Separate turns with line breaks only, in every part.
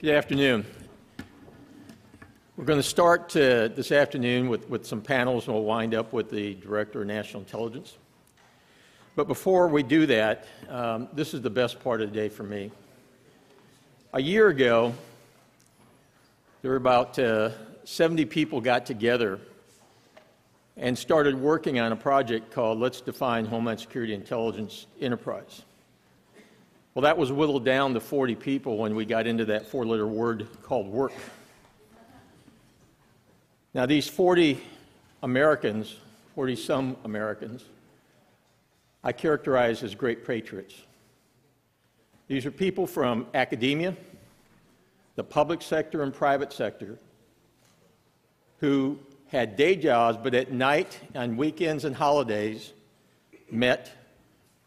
Good afternoon. We're going to start uh, this afternoon with, with some panels, and we'll wind up with the Director of National Intelligence. But before we do that, um, this is the best part of the day for me. A year ago, there were about uh, 70 people got together and started working on a project called Let's Define Homeland Security Intelligence Enterprise. Well, that was whittled down to 40 people when we got into that four letter word called work. Now, these 40 Americans, 40 some Americans, I characterize as great patriots. These are people from academia, the public sector, and private sector who had day jobs, but at night, on weekends and holidays, met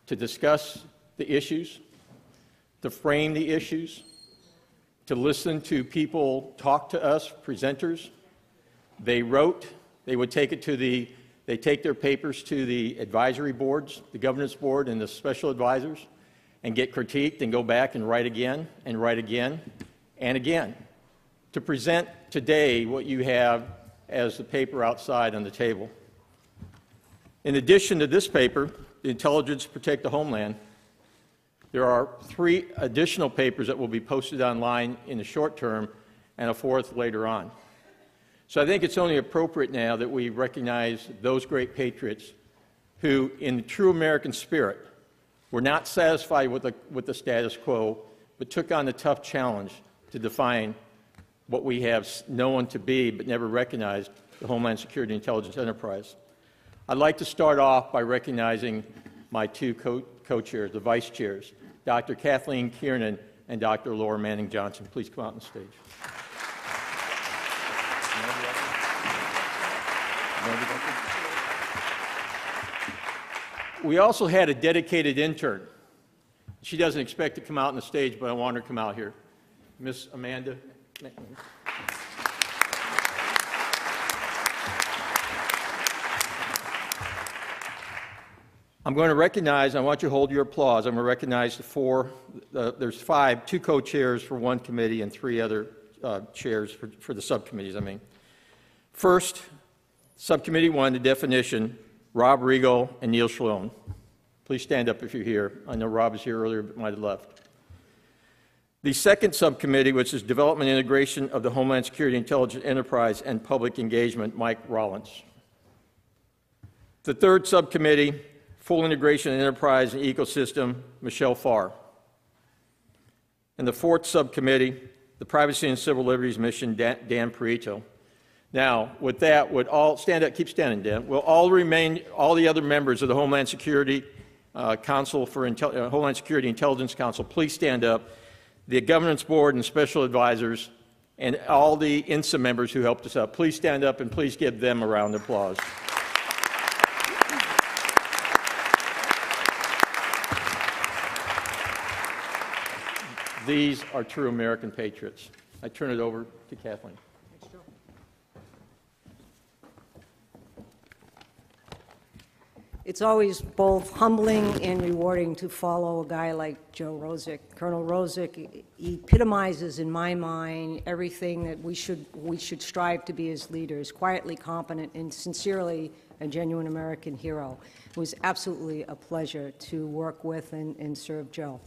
to discuss the issues, to frame the issues, to listen to people talk to us, presenters. They wrote, they would take it to the, they take their papers to the advisory boards, the governance board, and the special advisors, and get critiqued and go back and write again and write again and again to present today what you have as the paper outside on the table. In addition to this paper, the Intelligence Protect the Homeland, there are three additional papers that will be posted online in the short term and a fourth later on. So I think it's only appropriate now that we recognize those great patriots who, in the true American spirit, were not satisfied with the, with the status quo, but took on the tough challenge to define what we have known to be but never recognized the Homeland Security Intelligence Enterprise. I'd like to start off by recognizing my two co chairs, the vice chairs, Dr. Kathleen Kiernan and Dr. Laura Manning Johnson. Please come out on stage. We also had a dedicated intern. She doesn't expect to come out on the stage, but I want her to come out here. Miss Amanda I'm going to recognize, I want you to hold your applause. I'm going to recognize the four, uh, there's five, two co chairs for one committee and three other uh, chairs for, for the subcommittees, I mean. First, Subcommittee one, the definition, Rob Riegel and Neil Schlone. Please stand up if you're here. I know Rob is here earlier, but might have left. The second subcommittee, which is Development Integration of the Homeland Security Intelligence Enterprise and Public Engagement, Mike Rollins. The third subcommittee, Full Integration and Enterprise and Ecosystem, Michelle Farr. And the fourth subcommittee, the Privacy and Civil Liberties Mission, Dan, Dan. Now, with that, would all stand up, keep standing, Dan. Will all remain, all the other members of the Homeland Security uh, Council for Intel, uh, Homeland Security Intelligence Council, please stand up the governance board and special advisors, and all the INSA members who helped us out. Please stand up and please give them a round of applause. These are true American patriots. I turn it over to Kathleen.
It's always both humbling and rewarding to follow a guy like Joe Rosick. Colonel Rosick epitomizes, in my mind, everything that we should, we should strive to be as leaders, quietly competent and sincerely a genuine American hero. It was absolutely a pleasure to work with and, and serve Joe.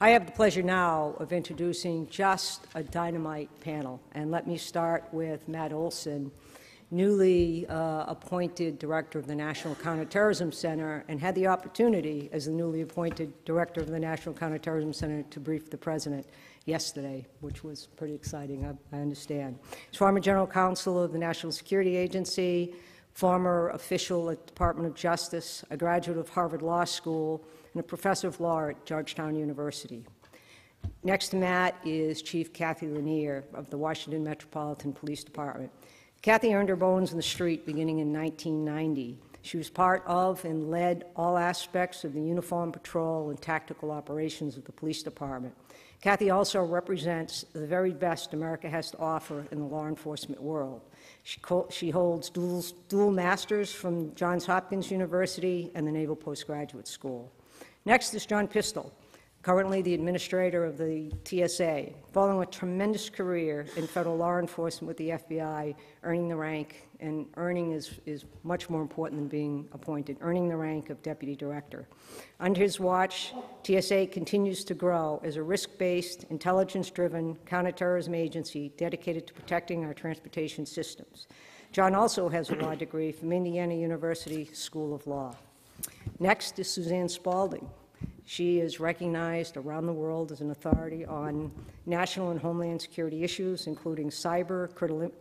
I have the pleasure now of introducing just a dynamite panel, and let me start with Matt Olsen, newly uh, appointed director of the National Counterterrorism Center and had the opportunity, as the newly appointed director of the National Counterterrorism Center, to brief the president yesterday, which was pretty exciting, I, I understand. He's former general counsel of the National Security Agency, former official at the Department of Justice, a graduate of Harvard Law School, and a professor of law at Georgetown University. Next to Matt is Chief Cathy Lanier of the Washington Metropolitan Police Department. Cathy earned her bones in the street beginning in 1990. She was part of and led all aspects of the uniform patrol and tactical operations of the police department. Cathy also represents the very best America has to offer in the law enforcement world. She, she holds dual, dual masters from Johns Hopkins University and the Naval Postgraduate School. Next is John Pistole, currently the administrator of the TSA, following a tremendous career in federal law enforcement with the FBI, earning the rank, and earning is, is much more important than being appointed, earning the rank of deputy director. Under his watch, TSA continues to grow as a risk-based, intelligence-driven counterterrorism agency dedicated to protecting our transportation systems. John also has a law degree from Indiana University School of Law. Next is Suzanne Spaulding. She is recognized around the world as an authority on national and homeland security issues, including cyber,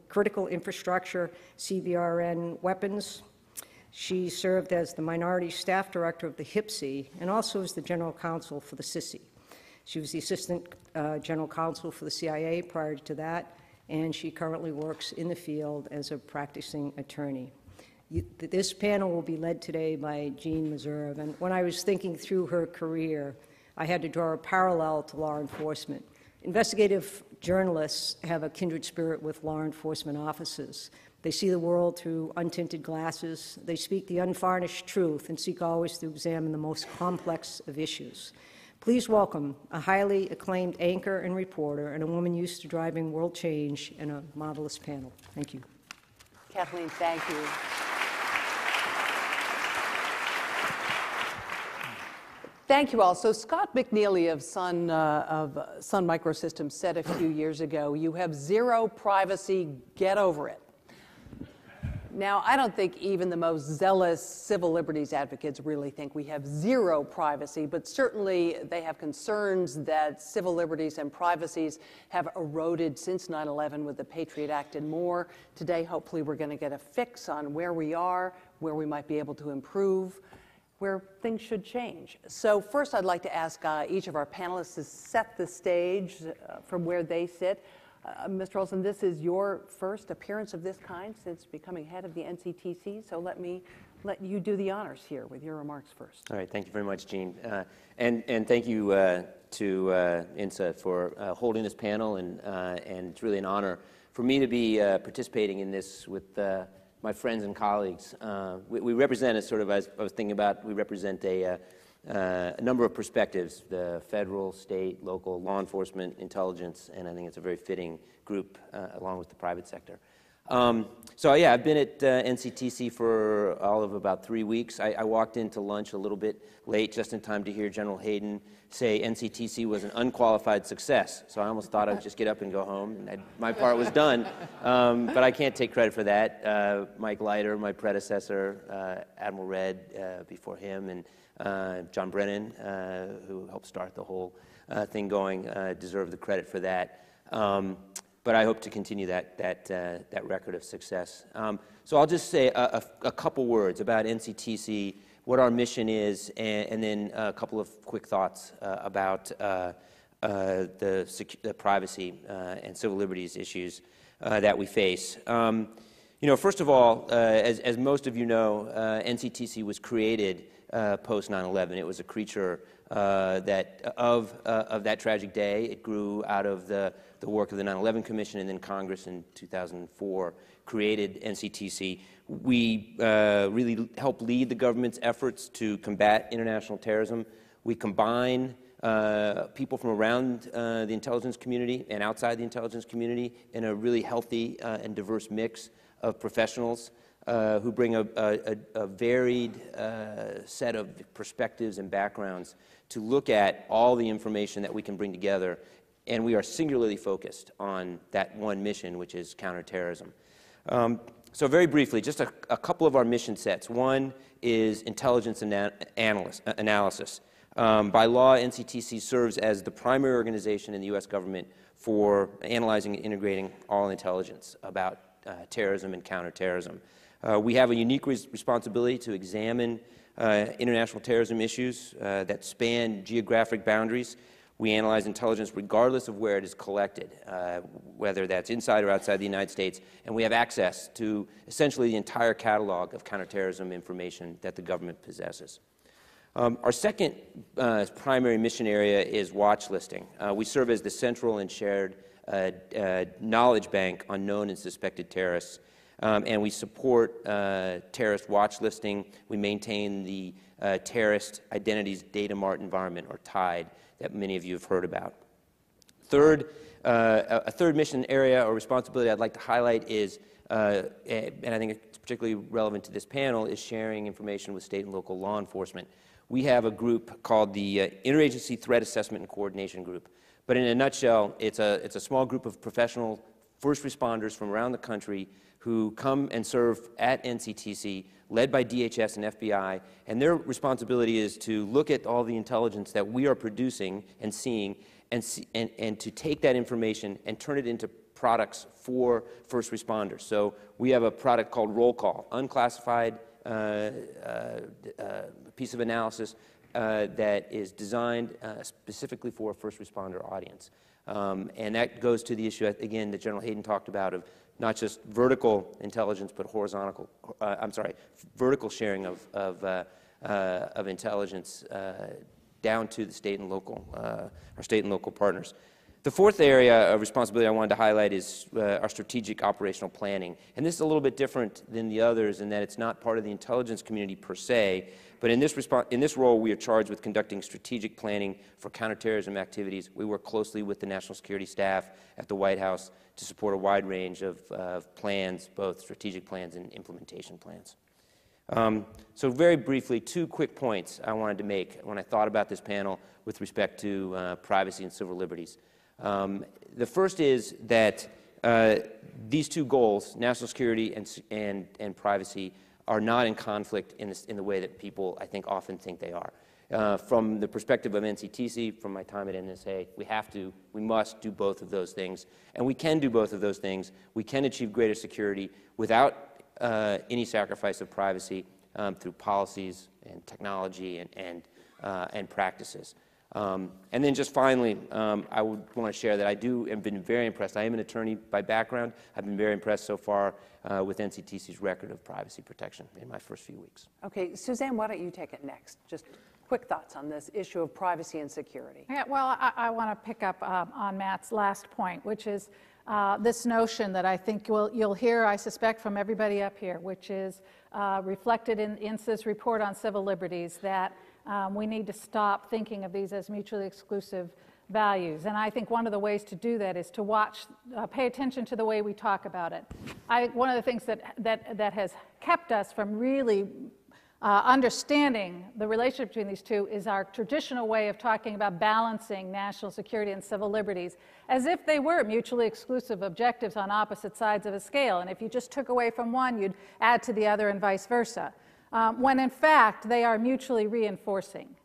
critical- infrastructure, CBRN weapons. She served as the minority staff director of the HPSCI and also as the general counsel for the SSCI. She was the assistant uh, general counsel for the CIA prior to that, and she currently works in the field as a practicing attorney. This panel will be led today by Jeanne Meserve, and when I was thinking through her career, I had to draw a parallel to law enforcement. Investigative journalists have a kindred spirit with law enforcement officers. They see the world through untinted glasses, they speak the unvarnished truth, and seek always to examine the most complex of issues. Please welcome a highly acclaimed anchor and reporter, and a woman used to driving world change in a marvelous panel. Thank you.
Kathleen, thank you. Thank you all. So Scott McNealy of Sun, uh, of Sun Microsystems said a few years ago, you have zero privacy, get over it. Now, I don't think even the most zealous civil liberties advocates really think we have zero privacy, but certainly they have concerns that civil liberties and privacies have eroded since 9 11 with the Patriot Act and more. Today, hopefully, we're going to get a fix on where we are, where we might be able to improve, where things should change. So, first, I'd like to ask uh, each of our panelists to set the stage uh, from where they sit. Uh, Mr. Olsen, this is your first appearance of this kind since becoming head of the NCTC, so let me let you do the honors here with your remarks first.
All right, thank you very much, Jeanne. Uh, and, and thank you uh, to uh, INSA for holding this panel, and, and it's really an honor for me to be participating in this with my friends and colleagues. Uh, we, we represent, as sort of as I was thinking about, we represent a, uh, uh, a number of perspectives, the federal, state, local, law enforcement, intelligence, and I think it's a very fitting group uh, along with the private sector. Um, so yeah, I've been at uh, NCTC for all of about three weeks. I, I, walked into lunch a little bit late, just in time to hear General Hayden say NCTC was an unqualified success. So I almost thought I'd just get up and go home, and I'd, my part was done. Um, but I can't take credit for that. Uh, Mike Leiter, my predecessor, uh, Admiral Redd uh, before him, and uh, John Brennan, uh, who helped start the whole thing going, deserve the credit for that. Um, but I hope to continue that, that, uh, that record of success. Um, so I'll just say a, a, a, couple words about NCTC, what our mission is, and, and then a couple of quick thoughts uh, about uh, uh the, the, privacy uh, and civil liberties issues uh, that we face. Um, you know, first of all, as, as, most of you know, NCTC was created post 9/11. It was a creature that of, of that tragic day. It grew out of the the work of the 9-11 Commission, and then Congress in 2004 created NCTC. We uh, really help lead the government's efforts to combat international terrorism. We combine uh, people from around uh, the intelligence community and outside the intelligence community in a really healthy uh, and diverse mix of professionals uh, who bring a, a, a varied uh, set of perspectives and backgrounds to look at all the information that we can bring together and we are singularly focused on that one mission, which is counterterrorism. Um, so very briefly, just a, a, couple of our mission sets. One is intelligence ana analyst, uh, analysis. Um, by law, NCTC serves as the primary organization in the U.S. government for analyzing and integrating all intelligence about uh, terrorism and counterterrorism. Uh, we have a unique res responsibility to examine international terrorism issues uh, that span geographic boundaries we analyze intelligence regardless of where it is collected, uh, whether that's inside or outside the United States, and we have access to essentially the entire catalog of counterterrorism information that the government possesses. Um, our second uh, primary mission area is watch listing. Uh, we serve as the central and shared uh, uh, knowledge bank on known and suspected terrorists. Um, and we support uh, terrorist watch listing. We maintain the uh, Terrorist Identities Data Mart environment, or TIDE, that many of you have heard about. Third, uh, a third mission area or responsibility I'd like to highlight is, uh, and I think it's particularly relevant to this panel, is sharing information with state and local law enforcement. We have a group called the uh, Interagency Threat Assessment and Coordination Group. But in a nutshell, it's a, it's a small group of professional first responders from around the country who come and serve at NCTC, led by DHS and FBI, and their responsibility is to look at all the intelligence that we are producing and seeing, and, see, and, and to take that information and turn it into products for first responders. So we have a product called Roll Call, unclassified uh, uh, uh, piece of analysis uh, that is designed uh, specifically for a first responder audience. Um, and that goes to the issue, again, that General Hayden talked about of not just vertical intelligence, but horizontal, uh, I'm sorry, vertical sharing of, of, uh, uh, of intelligence uh, down to the state and local, uh, our state and local partners. The fourth area of responsibility I wanted to highlight is uh, our strategic operational planning. And this is a little bit different than the others in that it's not part of the intelligence community per se, but in this, in this role, we are charged with conducting strategic planning for counterterrorism activities. We work closely with the national security staff at the White House to support a wide range of uh, plans, both strategic plans and implementation plans. Um, so very briefly, two quick points I wanted to make when I thought about this panel with respect to uh, privacy and civil liberties. Um, the first is that uh, these two goals, national security and, and, and privacy, are not in conflict in, this, in the way that people, I think, often think they are. Uh, from the perspective of NCTC, from my time at NSA, we have to, we must do both of those things. And we can do both of those things. We can achieve greater security without uh, any sacrifice of privacy um, through policies and technology and, and, uh, and practices. Um, and then just finally, um, I would want to share that I do have been very impressed. I am an attorney by background. I've been very impressed so far uh, with NCTC's record of privacy protection in my first few weeks.
Okay, Suzanne, why don't you take it next? Just quick thoughts on this issue of privacy and security.
Yeah, well, I, I want to pick up um, on Matt's last point, which is uh, this notion that I think you'll, you'll, hear, I suspect, from everybody up here, which is uh, reflected in INSA's report on civil liberties, that um, we need to stop thinking of these as mutually exclusive values. And I think one of the ways to do that is to watch, uh, pay attention to the way we talk about it. I, think one of the things that, that, that has kept us from really uh, understanding the relationship between these two is our traditional way of talking about balancing national security and civil liberties as if they were mutually exclusive objectives on opposite sides of a scale. And if you just took away from one, you'd add to the other and vice versa um, when in fact they are mutually reinforcing.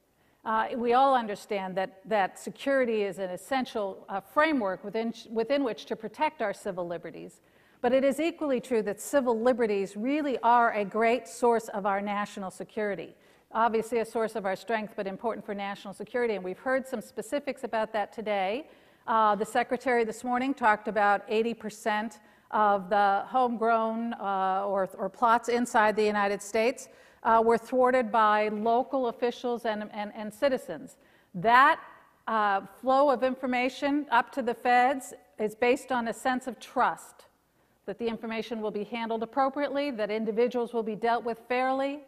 Uh, we all understand that, that security is an essential uh, framework within, within which to protect our civil liberties. But it is equally true that civil liberties really are a great source of our national security. Obviously, a source of our strength, but important for national security. And we've heard some specifics about that today. Uh, the Secretary this morning talked about 80 percent of the homegrown uh, or, or, plots inside the United States uh, were thwarted by local officials and, and, and citizens. That uh, flow of information up to the feds is based on a sense of trust that the information will be handled appropriately, that individuals will be dealt with fairly.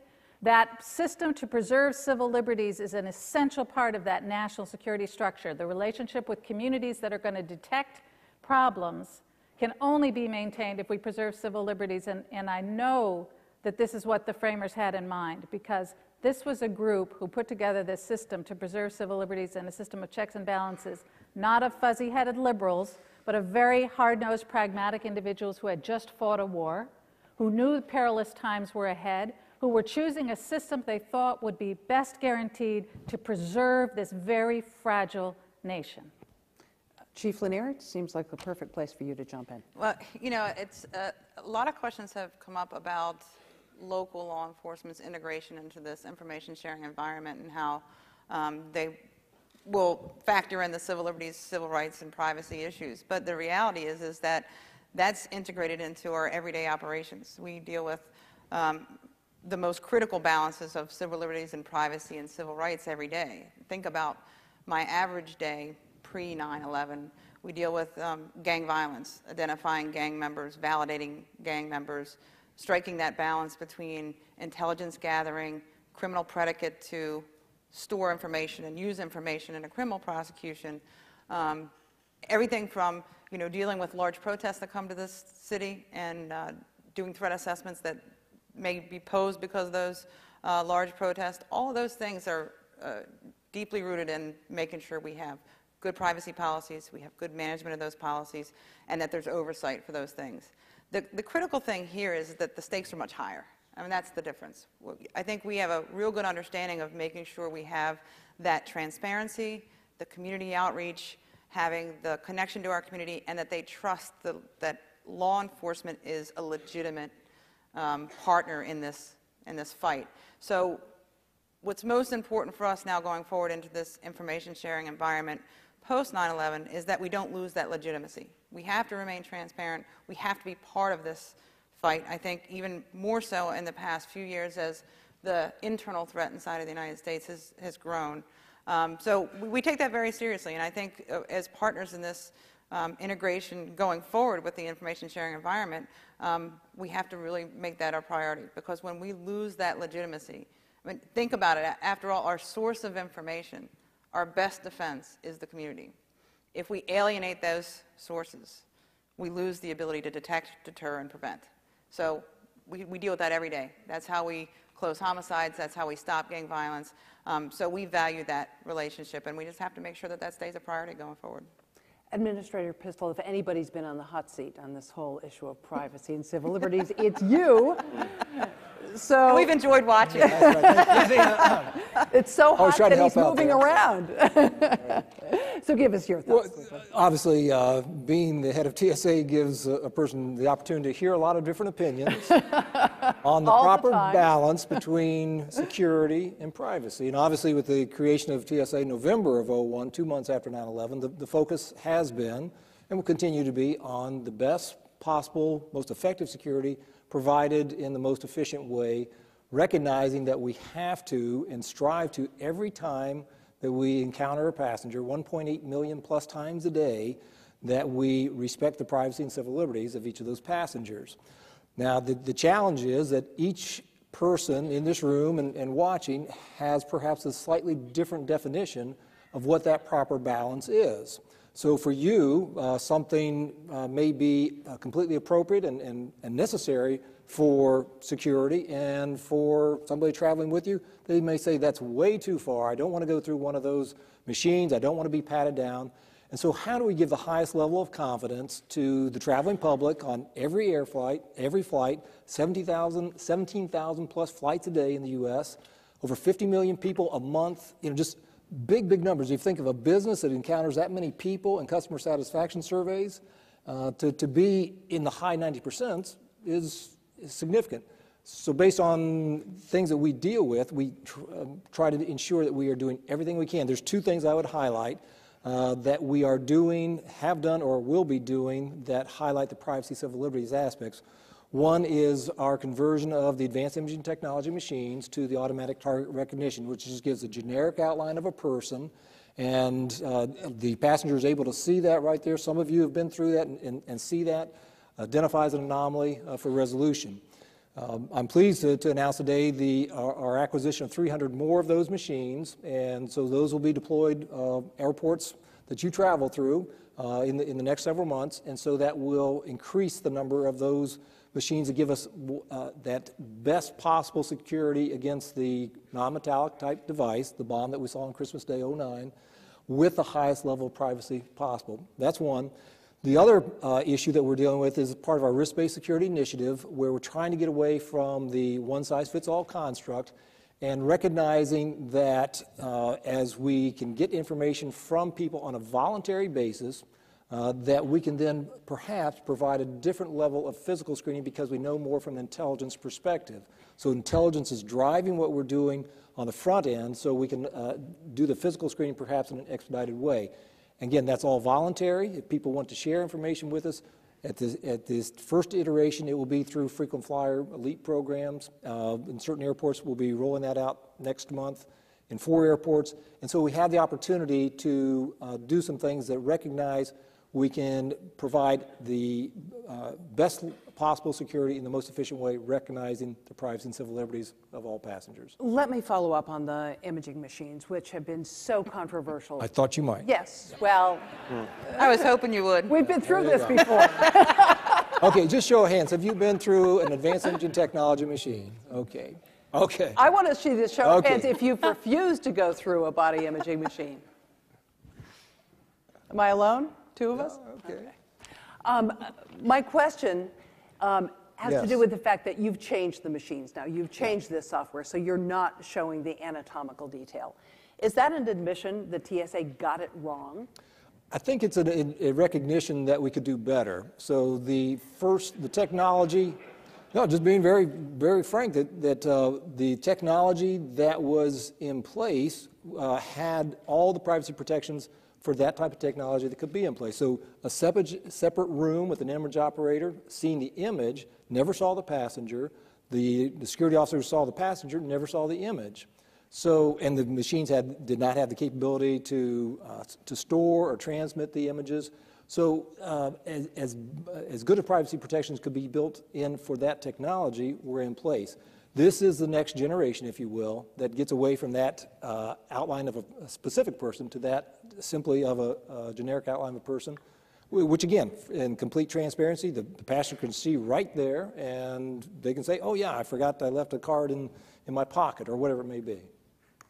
That system to preserve civil liberties is an essential part of that national security structure. The relationship with communities that are going to detect problems can only be maintained if we preserve civil liberties. And, and I know that this is what the framers had in mind because this was a group who put together this system to preserve civil liberties and a system of checks and balances, not of fuzzy headed liberals, but of very hard nosed, pragmatic individuals who had just fought a war, who knew perilous times were ahead, who were choosing a system they thought would be best guaranteed to preserve this very fragile nation.
Chief Lanier, it seems like the perfect place for you to jump in.
Well, you know, it's uh, a lot of questions have come up about local law enforcement's integration into this information sharing environment and how um, they will factor in the civil liberties, civil rights, and privacy issues. But the reality is, is that that's integrated into our everyday operations. We deal with um, the most critical balances of civil liberties and privacy and civil rights every day. Think about my average day pre 9 11 We deal with um, gang violence, identifying gang members, validating gang members, striking that balance between intelligence gathering, criminal predicate to store information and use information in a criminal prosecution. Um, everything from you know dealing with large protests that come to this city and uh, doing threat assessments that may be posed because of those uh, large protests. All of those things are uh, deeply rooted in making sure we have good privacy policies, we have good management of those policies, and that there's oversight for those things. The, the critical thing here is that the stakes are much higher. I mean, that's the difference. I think we have a real good understanding of making sure we have that transparency, the community outreach, having the connection to our community, and that they trust the, that law enforcement is a legitimate um, partner in this, in this fight. So what's most important for us now going forward into this information sharing environment post 9-11 is that we don't lose that legitimacy. We have to remain transparent. We have to be part of this fight. I think even more so in the past few years as the internal threat inside of the United States has, has grown. Um, so we, take that very seriously, and I think uh, as partners in this um, integration going forward with the information sharing environment, um, we have to really make that our priority because when we lose that legitimacy, I mean, think about it. After all, our source of information, our best defense is the community. If we alienate those sources, we lose the ability to detect, deter, and prevent. So we, we deal with that every day. That's how we close homicides. That's how we stop gang violence. Um, so we value that relationship, and we just have to make sure that that stays a priority going forward.
Administrator Pistole, if anybody's been on the hot seat on this whole issue of privacy and civil liberties, it's you. So
and we've enjoyed watching.
it's so hot that he's moving around. so give us your thoughts.
Well, obviously, uh, being the head of TSA gives a, a, person the opportunity to hear a lot of different opinions on the proper
the
balance between security and privacy. And obviously, with the creation of TSA in November of 01, two months after 9/11, the, the focus has been and will continue to be on the best possible, most effective security provided in the most efficient way, recognizing that we have to and strive to every time that we encounter a passenger, 1.8 million plus times a day, that we respect the privacy and civil liberties of each of those passengers. Now, the, the challenge is that each person in this room and, and watching has perhaps a slightly different definition of what that proper balance is. So for you, uh, something uh, may be uh, completely appropriate and, and, and, necessary for security, and for somebody traveling with you, they may say, that's way too far. I don't want to go through one of those machines. I don't want to be patted down. And so how do we give the highest level of confidence to the traveling public on every air flight, every flight, 17,000 17, plus flights a day in the U.S., over 50 million people a month, you know, just big, big numbers. You think of a business that encounters that many people and customer satisfaction surveys, uh, to, to be in the high 90% is, is significant. So based on things that we deal with, we tr uh, try to ensure that we are doing everything we can. There's two things I would highlight uh, that we are doing, have done, or will be doing that highlight the privacy, civil liberties aspects. One is our conversion of the advanced imaging technology machines to the automatic target recognition, which just gives a generic outline of a person, and uh, the passenger is able to see that right there. Some of you have been through that and, and, and see that, identifies an anomaly uh, for resolution. Um, I'm pleased to, to, announce today the, our, our, acquisition of 300 more of those machines, and so those will be deployed uh, airports that you travel through uh, in, the, in the next several months, and so that will increase the number of those machines that give us uh, that best possible security against the non-metallic type device, the bomb that we saw on Christmas Day 09, with the highest level of privacy possible. That's one. The other uh, issue that we're dealing with is part of our risk-based security initiative where we're trying to get away from the one-size-fits-all construct and recognizing that uh, as we can get information from people on a voluntary basis, uh, that we can then perhaps provide a different level of physical screening because we know more from an intelligence perspective. So intelligence is driving what we're doing on the front end so we can uh, do the physical screening perhaps in an expedited way. Again, that's all voluntary. If people want to share information with us, at this, at this first iteration, it will be through frequent flyer elite programs. Uh, in certain airports, we'll be rolling that out next month in four airports. And so we have the opportunity to uh, do some things that recognize we can provide the uh, best possible security in the most efficient way, recognizing the privacy and civil liberties of all passengers.
Let me follow up on the imaging machines, which have been so controversial.
I thought you might.
Yes, well,
I was hoping you would.
we've been through this before.
Okay, just show of hands. Have you been through an advanced imaging technology machine? Okay. Okay.
I want to see the show of hands if you've refused to go through a body imaging machine. Am I alone? Two of us?
Okay.
Um, my question um, has to do with the fact that you've changed the machines now. You've changed this software, so you're not showing the anatomical detail. Is that an admission that TSA got it wrong?
I think it's a, a recognition that we could do better. So the first, the technology, no, just being very, very frank, that, that uh, the technology that was in place uh, had all the privacy protections for that type of technology that could be in place. So a separate, separate room with an image operator seeing the image, never saw the passenger. The, the security officer who saw the passenger never saw the image. So, and the machines had, did not have the capability to, uh, to store or transmit the images. So, uh, as, as, as good as privacy protections could be built in for that technology were in place. This is the next generation, if you will, that gets away from that uh, outline of a, a specific person to that simply of a, a generic outline of a person, which again, in complete transparency, the, the passenger can see right there and they can say, oh yeah, I forgot I left a card in, in my pocket or whatever it may be.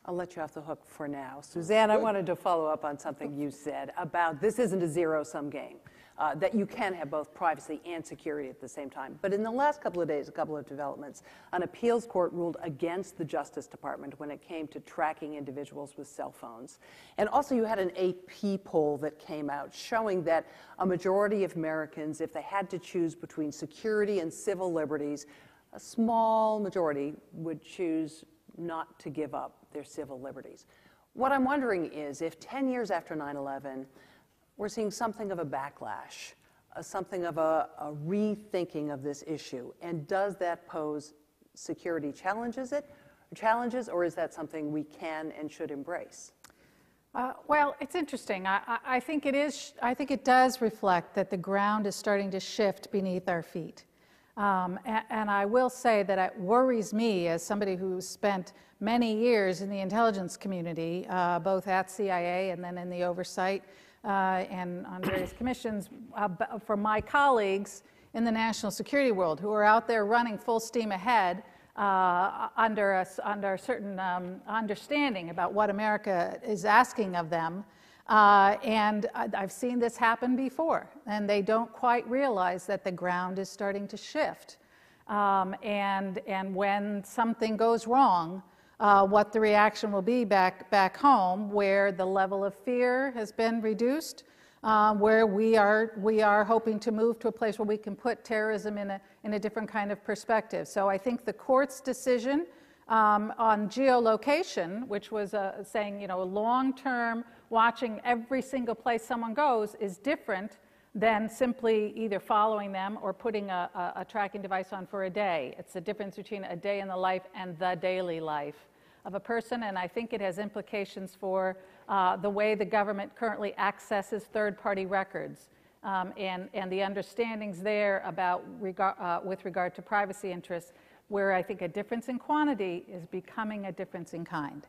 I'll let you off the hook for now. Suzanne, I wanted to follow up on something you said about this isn't a zero sum game, uh, that you can have both privacy and security at the same time. But in the last couple of days, a couple of developments, an appeals court ruled against the Justice Department when it came to tracking individuals with cell phones. And also, you had an AP poll that came out showing that a majority of Americans, if they had to choose between security and civil liberties, a small majority would choose not to give up their civil liberties. What I'm wondering is if 10 years after 9 11, we're seeing something of a backlash, uh, something of a, a rethinking of this issue, and does that pose security challenges it, challenges, or is that something we can and should embrace?
Uh, Well, it's interesting. I, I- I think it is, I think it does reflect that the ground is starting to shift beneath our feet. Um, a- And I will say that it worries me as somebody who's spent many years in the intelligence community, uh, both at CIA and then in the oversight and on various commissions, uh, for my colleagues in the national security world who are out there running full steam ahead uh, under a, under a certain um, understanding about what America is asking of them. Uh, and I've seen this happen before, and they don't quite realize that the ground is starting to shift. Um, and, and when something goes wrong, uh, what the reaction will be back, back home, where the level of fear has been reduced, uh, where we are, we are hoping to move to a place where we can put terrorism in a, in a different kind of perspective. So I think the court's decision um, on geolocation, which was uh, saying, you know, long-term watching every single place someone goes is different than simply either following them or putting a, a, a tracking device on for a day. It's the difference between a day in the life and the daily life of a person, and I think it has implications for uh, the way the government currently accesses third-party records um, and, and the understandings there about regard, uh, with regard to privacy interests, where I think a difference in quantity is becoming a difference in kind.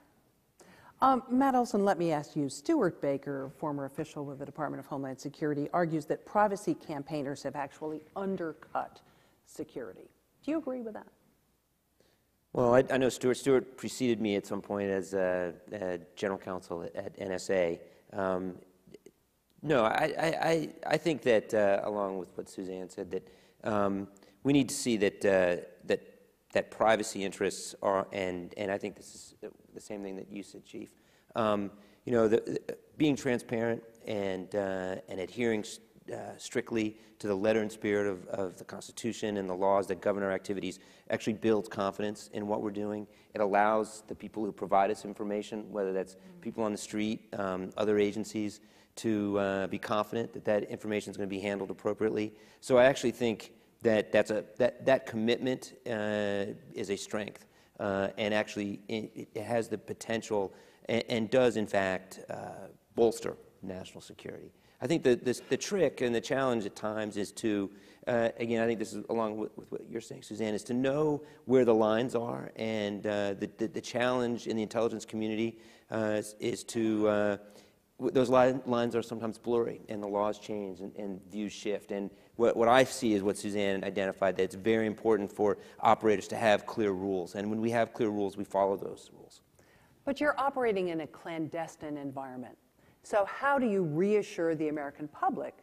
Um, Matt Olsen, let me ask you. Stewart Baker, former official with the Department of Homeland Security, argues that privacy campaigners have actually undercut security. Do you agree with that?
Well, I, I know Stewart. Stewart preceded me at some point as uh, uh, general counsel at, at NSA. Um, no, I, I, I, I think that, uh, along with what Suzanne said, that um, we need to see that, uh, that, that privacy interests are, and, and I think this is the same thing that you said, Chief. Um, you know, the, the- being transparent and, uh, and adhering uh, strictly to the letter and spirit of, of the Constitution and the laws that govern our activities actually builds confidence in what we're doing. It allows the people who provide us information, whether that's people on the street, um, other agencies, to uh, be confident that that information is going to be handled appropriately. So I actually think that that's a, that, that commitment uh, is a strength uh, and actually it, it has the potential and, and does in fact uh, bolster national security. I think the, the trick and the challenge at times is to, uh, again, I think this is along with, with, what you're saying, Suzanne, is to know where the lines are. And uh, the, the, the, challenge in the intelligence community uh, is, is, to, uh, those line, lines are sometimes blurry and the laws change and, and views shift. And what, what I see is what Suzanne identified, that it's very important for operators to have clear rules. And when we have clear rules, we follow those rules.
But you're operating in a clandestine environment. So, how do you reassure the American public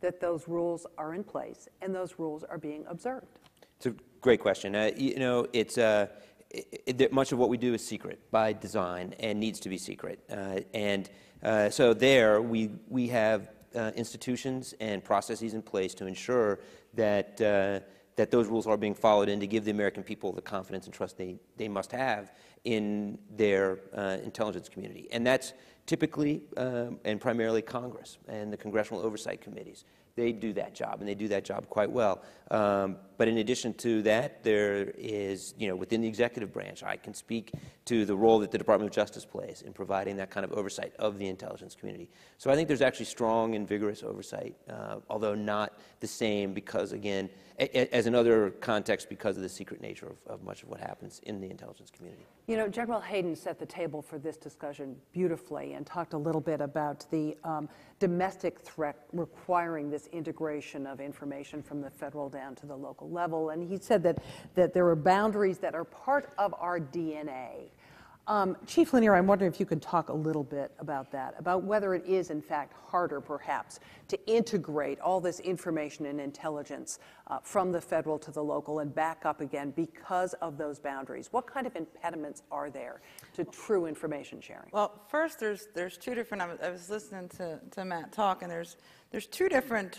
that those rules are in place and those rules are being observed?
It's a great question. Uh, you know, it's uh, it, it, much of what we do is secret by design and needs to be secret. Uh, and uh, so there, we we have uh, institutions and processes in place to ensure that, uh, that those rules are being followed and to give the American people the confidence and trust they, they must have in their uh, intelligence community. And that's typically um, and primarily Congress and the congressional oversight committees they do that job, and they do that job quite well. Um, but in addition to that, there is, you know, within the executive branch, I can speak to the role that the Department of Justice plays in providing that kind of oversight of the intelligence community. So I think there's actually strong and vigorous oversight, uh, although not the same because, again, as in other contexts, because of the secret nature of, of much of what happens in the intelligence community.
You know, General Hayden set the table for this discussion beautifully and talked a little bit about the um, domestic threat requiring this integration of information from the federal down to the local level. And he said that, that there are boundaries that are part of our DNA. Um, Chief Lanier, I'm wondering if you could talk a little bit about that, about whether it is, in fact, harder perhaps to integrate all this information and intelligence uh, from the federal to the local and back up again because of those boundaries. What kind of impediments are there to true information sharing?
Well, first, there's, there's two different, I was listening to, to Matt talk, and there's, there's two different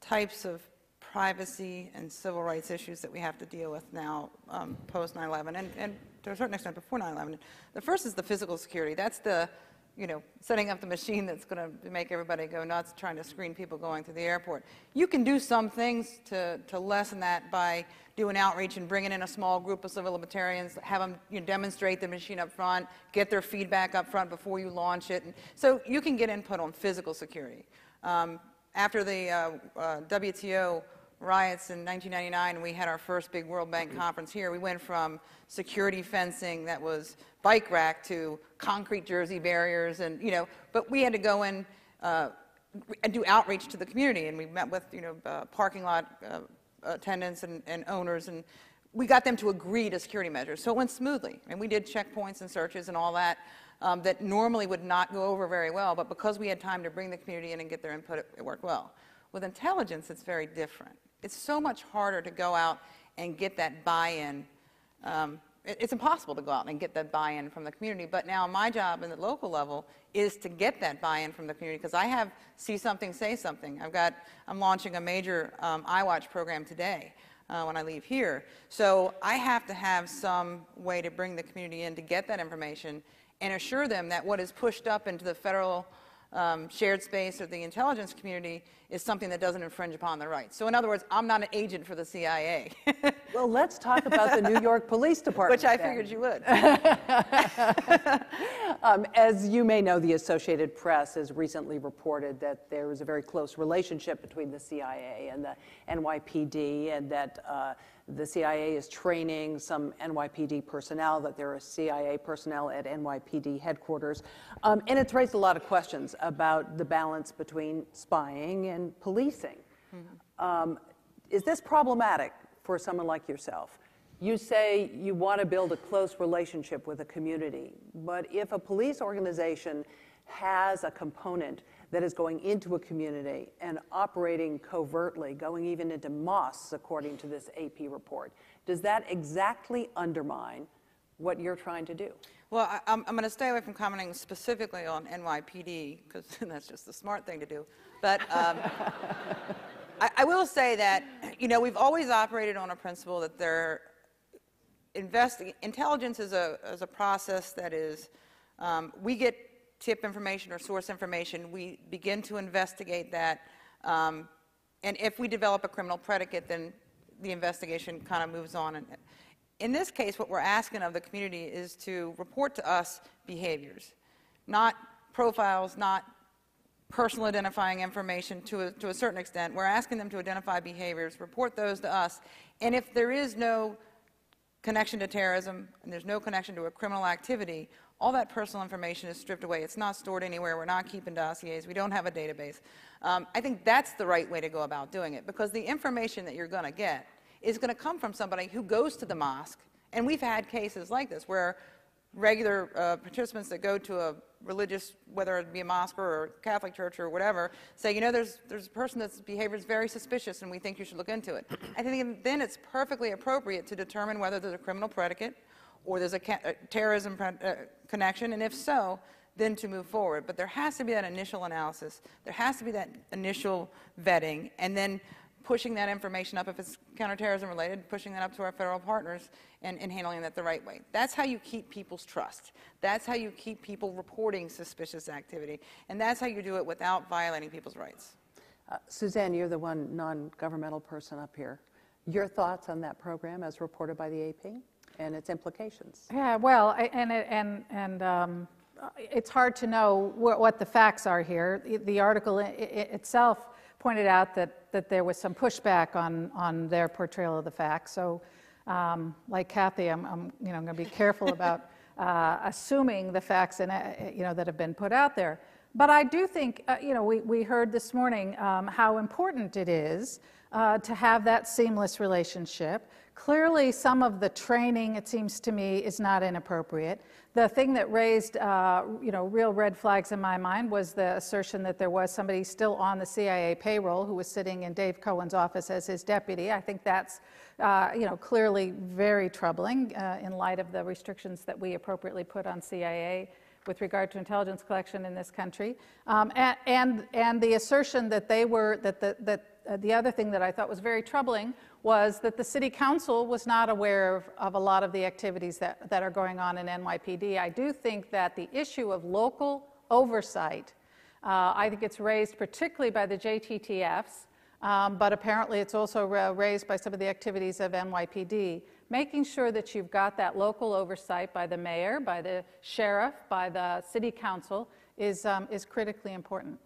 types of privacy and civil rights issues that we have to deal with now um, post 9 11 and, and to a certain extent before 9 11. The first is the physical security. That's the, you know, setting up the machine that's going to make everybody go nuts trying to screen people going through the airport. You can do some things to, to lessen that by doing outreach and bringing in a small group of civil libertarians, have them you know, demonstrate the machine up front, get their feedback up front before you launch it. And so you can get input on physical security. Um, after the uh, uh, WTO riots in 1999, we had our first big World Bank conference here. We went from security fencing that was bike rack to concrete jersey barriers, and you know, but we had to go in uh, and do outreach to the community, and we met with you know uh, parking lot uh, attendants and, and owners, and we got them to agree to security measures. So it went smoothly, and we did checkpoints and searches and all that. Um, that normally would not go over very well, but because we had time to bring the community in and get their input, it, it worked well. With intelligence, it's very different. It's so much harder to go out and get that buy-in. Um, it, it's impossible to go out and get that buy-in from the community. But now my job in the local level is to get that buy-in from the community because I have see something, say something. I've got I'm launching a major um, iWatch program today. Uh, when I leave here. So I have to have some way to bring the community in to get that information and assure them that what is pushed up into the federal um, shared space or the intelligence community is something that doesn't infringe upon their rights. So, in other words, I'm not an agent for the CIA.
well, let's talk about the New York Police Department.
Which I
then.
figured you would.
um, as you may know, the Associated Press has recently reported that there is a very close relationship between the CIA and the NYPD, and that uh, the CIA is training some NYPD personnel, that there are CIA personnel at NYPD headquarters. Um, and it's raised a lot of questions about the balance between spying and policing. Mm-hmm. Um, is this problematic for someone like yourself? You say you want to build a close relationship with a community, but if a police organization has a component that is going into a community and operating covertly, going even into mosques, according to this AP report. Does that exactly undermine what you're trying to do?
Well, I, am going to stay away from commenting specifically on NYPD because that's just the smart thing to do. But um, I, I, will say that you know we've always operated on a principle that there investi- intelligence is a, is a process that is um, we get tip information or source information, we begin to investigate that. Um, and if we develop a criminal predicate, then the investigation kind of moves on. And in this case, what we're asking of the community is to report to us behaviors, not profiles, not personal identifying information to a, to a certain extent. We're asking them to identify behaviors, report those to us, and if there is no connection to terrorism and there's no connection to a criminal activity, all that personal information is stripped away. It's not stored anywhere. We're not keeping dossiers. We don't have a database. Um, I think that's the right way to go about doing it because the information that you're going to get is going to come from somebody who goes to the mosque. And we've had cases like this where regular uh, participants that go to a religious, whether it be a mosque or a Catholic church or whatever, say, you know, there's, there's a person that's behavior is very suspicious and we think you should look into it. I think then it's perfectly appropriate to determine whether there's a criminal predicate or there's a, a terrorism uh, connection, and if so, then to move forward. But there has to be that initial analysis, there has to be that initial vetting, and then pushing that information up if it's counterterrorism related, pushing that up to our federal partners and, and, handling that the right way. That's how you keep people's trust. That's how you keep people reporting suspicious activity. And that's how you do it without violating people's rights.
Uh, Suzanne, you're the one non governmental person up here. Your thoughts on that program as reported by the AP and its implications?
Yeah, well, and, it- and, and um, it's hard to know what, what the facts are here. The- article itself pointed out that, that there was some pushback on, on their portrayal of the facts. So, um, like Cathy, I'm, I'm you know, going to be careful about uh, assuming the facts and, you know, that have been put out there. But I do think, uh, you know, we, we heard this morning um, how important it is uh, to have that seamless relationship. Clearly, some of the training, it seems to me, is not inappropriate. The thing that raised, uh, you know, real red flags in my mind was the assertion that there was somebody still on the CIA payroll who was sitting in Dave Cohen's office as his deputy. I think that's, uh, you know, clearly very troubling uh, in light of the restrictions that we appropriately put on CIA with regard to intelligence collection in this country, um, and, and, and the assertion that they were that the that uh, the other thing that I thought was very troubling was that the city council was not aware of, of a lot of the activities that, that are going on in NYPD. I do think that the issue of local oversight, uh, I think it's raised particularly by the JTTFs, um, but apparently it's also raised by some of the activities of NYPD. Making sure that you've got that local oversight by the mayor, by the sheriff, by the city council is, um, is critically important.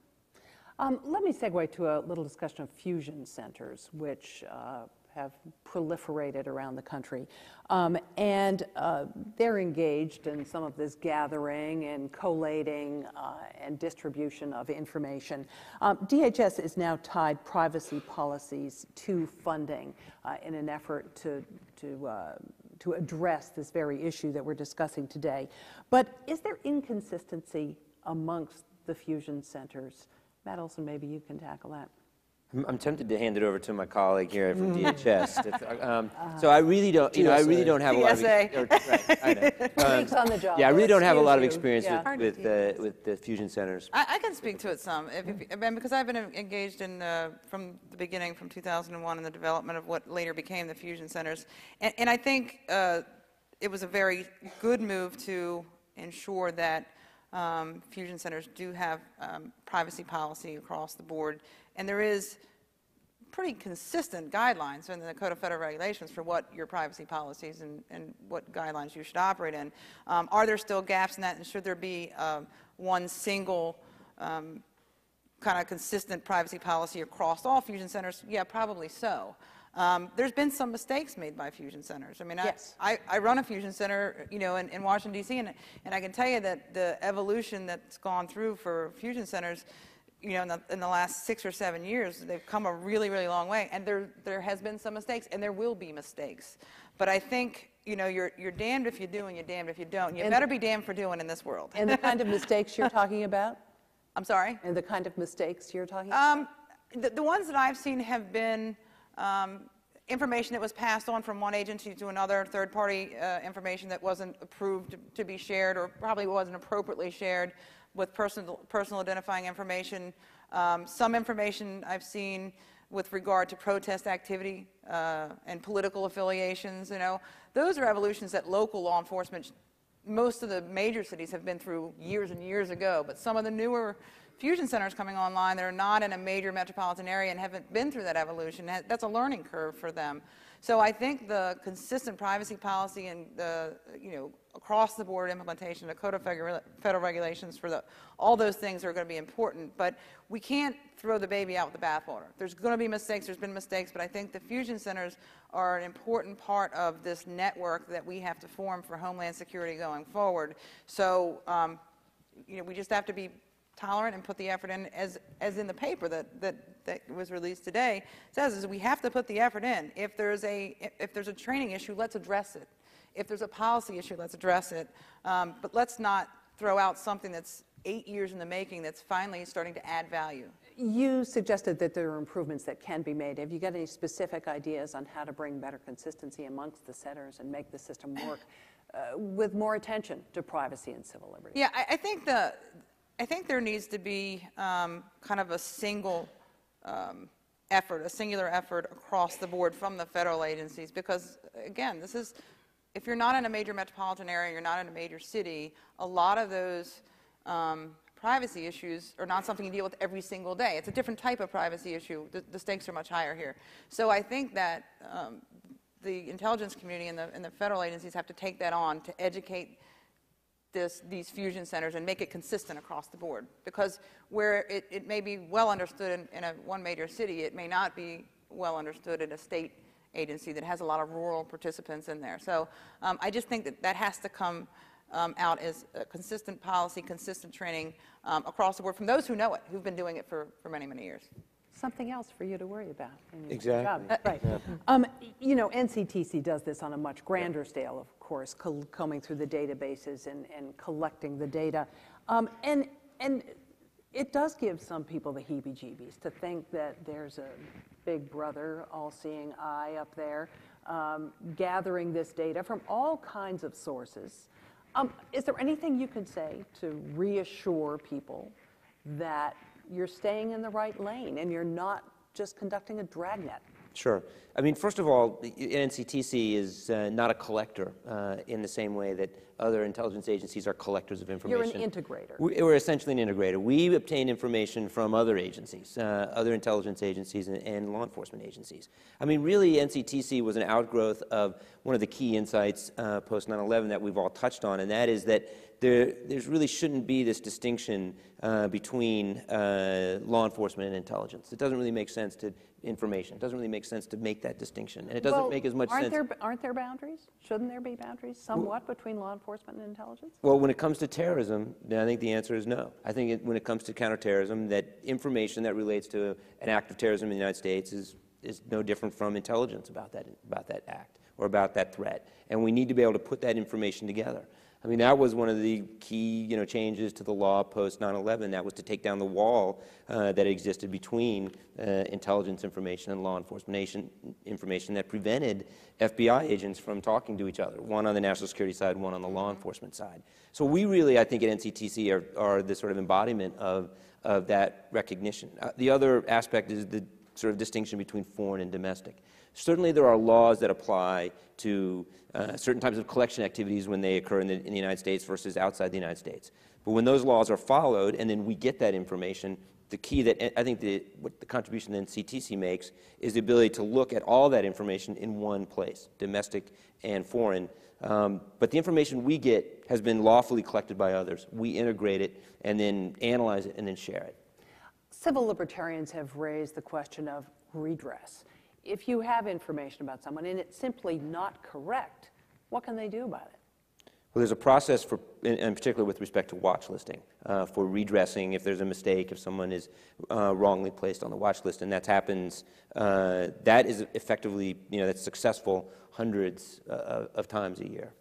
Um, let me segue to a little discussion of fusion centers, which uh, have proliferated around the country. Um, and uh, they're engaged in some of this gathering and collating uh, and distribution of information. Um, DHS is now tied privacy policies to funding uh, in an effort to, to, uh, to address this very issue that we're discussing today. But is there inconsistency amongst the fusion centers? Matt Olsen, maybe you can tackle that.
I'm, I'm tempted to hand it over to my colleague here from
Mm.
DHS. If, um, so I really don't, you know, I really don't have a lot of.
TSA.
ex- or- right, I know. Um,
Weeks on the job.
Yeah, I really don't have a lot of experience
Yeah.
with, with, uh, with the fusion centers.
I, I can speak to it some, if, if, I because I've been engaged in, uh, from the beginning, from 2001, in the development of what later became the fusion centers. And, and I think uh, it was a very good move to ensure that um, fusion centers do have um, privacy policy across the board. And there is pretty consistent guidelines in the Code of Federal Regulations for what your privacy policies and, and what guidelines you should operate in. Um, are there still gaps in that, and should there be um, one single um, kind of consistent privacy policy across all fusion centers? Yeah, probably so. Um, there's been some mistakes made by fusion centers. I mean, I,
Yes.
I, I run a fusion center, you know, in, in Washington D.C., and, and I can tell you that the evolution that's gone through for fusion centers, you know, in the, in the last six or seven years, they've come a really, really long way. And there, there has been some mistakes, and there will be mistakes. But I think, you know, you're, you're damned if you do, and you're damned if you don't. You
And-
better be damned for doing in this world.
And the kind of mistakes you're talking about?
I'm sorry.
And the kind of mistakes you're talking about?
Um, the, the ones that I've seen have been um, information that was passed on from one agency to another, third-party uh, information that wasn't approved to, to be shared or probably wasn't appropriately shared with personal, personal identifying information. Um, some information I've seen with regard to protest activity uh, and political affiliations, you know, those are evolutions that local law enforcement most of the major cities have been through years and years ago, but some of the newer fusion centers coming online that are not in a major metropolitan area and haven't been through that evolution. That's a learning curve for them. So I think the consistent privacy policy and the, you know, across the board implementation of code of federal regulations for the, all those things are going to be important. But we can't throw the baby out with the bathwater. There's going to be mistakes. There's been mistakes. But I think the fusion centers are an important part of this network that we have to form for Homeland Security going forward. So, um, you know, we just have to be tolerant and put the effort in, as, as in the paper that, that, that was released today, says is we have to put the effort in. If there's a, if there's a training issue, let's address it. If there's a policy issue, let's address it. Um, but let's not throw out something that's eight years in the making that's finally starting to add value.
You suggested that there are improvements that can be made. Have you got any specific ideas on how to bring better consistency amongst the centers and make the system work uh, with more attention to privacy and civil liberties?
Yeah, I, I think the, I think there needs to be um, kind of a single um, effort, a singular effort across the board from the federal agencies, because again, this is, if you're not in a major metropolitan area, you're not in a major city, a lot of those um, privacy issues are not something you deal with every single day. It's a different type of privacy issue. The, the stakes are much higher here. So I think that um, the intelligence community and the, and the federal agencies have to take that on to educate this, these fusion centers and make it consistent across the board. Because where it, it may be well understood in, in a, one major city, it may not be well understood in a state agency that has a lot of rural participants in there. So um, I just think that that has to come um, out as a consistent policy, consistent training um, across the board from those who know it, who've been doing it for, for many, many years.
Something else for you to worry about. in your
Exactly.
job. Right. Um, You know, NCTC does this on a much grander scale, of course, combing through the databases and, and collecting the data. Um, And, and it does give some people the heebie-jeebies to think that there's a big brother, all-seeing eye up there, um, gathering this data from all kinds of sources. Um, Is there anything you can say to reassure people that you're staying in the right lane and you're not just conducting a dragnet?
Sure. I mean, first of all, NCTC is uh, not a collector uh, in the same way that other intelligence agencies are collectors of information.
You're an integrator.
We- We're essentially an integrator. We obtain information from other agencies, uh, other intelligence agencies and, and law enforcement agencies. I mean, really, NCTC was an outgrowth of one of the key insights uh, post 9/11 that we've all touched on, and that is that there there's really shouldn't be this distinction uh, between uh, law enforcement and intelligence. It doesn't really make sense to information. It doesn't really make sense to make that distinction, and it doesn't
Well,
make as much
aren't
sense.
There, aren't there boundaries? Shouldn't there be boundaries somewhat between law enforcement and intelligence?
Well, when it comes to terrorism, then I think the answer is no. I think it, when it comes to counterterrorism, that information that relates to an act of terrorism in the United States is, is no different from intelligence about that, about that act or about that threat. And we need to be able to put that information together. I mean, that was one of the key, you know, changes to the law post 9/11. That was to take down the wall uh, that existed between uh, intelligence information and law enforcement information that prevented FBI agents from talking to each other. One on the national security side, one on the law enforcement side. So we really, I think, at NCTC are, are the sort of embodiment of of that recognition. Uh, the other aspect is the sort of distinction between foreign and domestic. Certainly, there are laws that apply to uh, certain types of collection activities when they occur in the, in the United States versus outside the United States. But when those laws are followed and then we get that information, the key that I think the, what the contribution that CTC makes is the ability to look at all that information in one place, domestic and foreign. Um, but the information we get has been lawfully collected by others. We integrate it and then analyze it and then share it.
Civil libertarians have raised the question of redress. If you have information about someone and it's simply not correct, what can they do about it?
Well, there's a process for, in, in particular with respect to watch listing, uh, for redressing if there's a mistake, if someone is uh, wrongly placed on the watch list, and that happens. Uh, that is effectively, you know, that's successful hundreds uh, of times a year.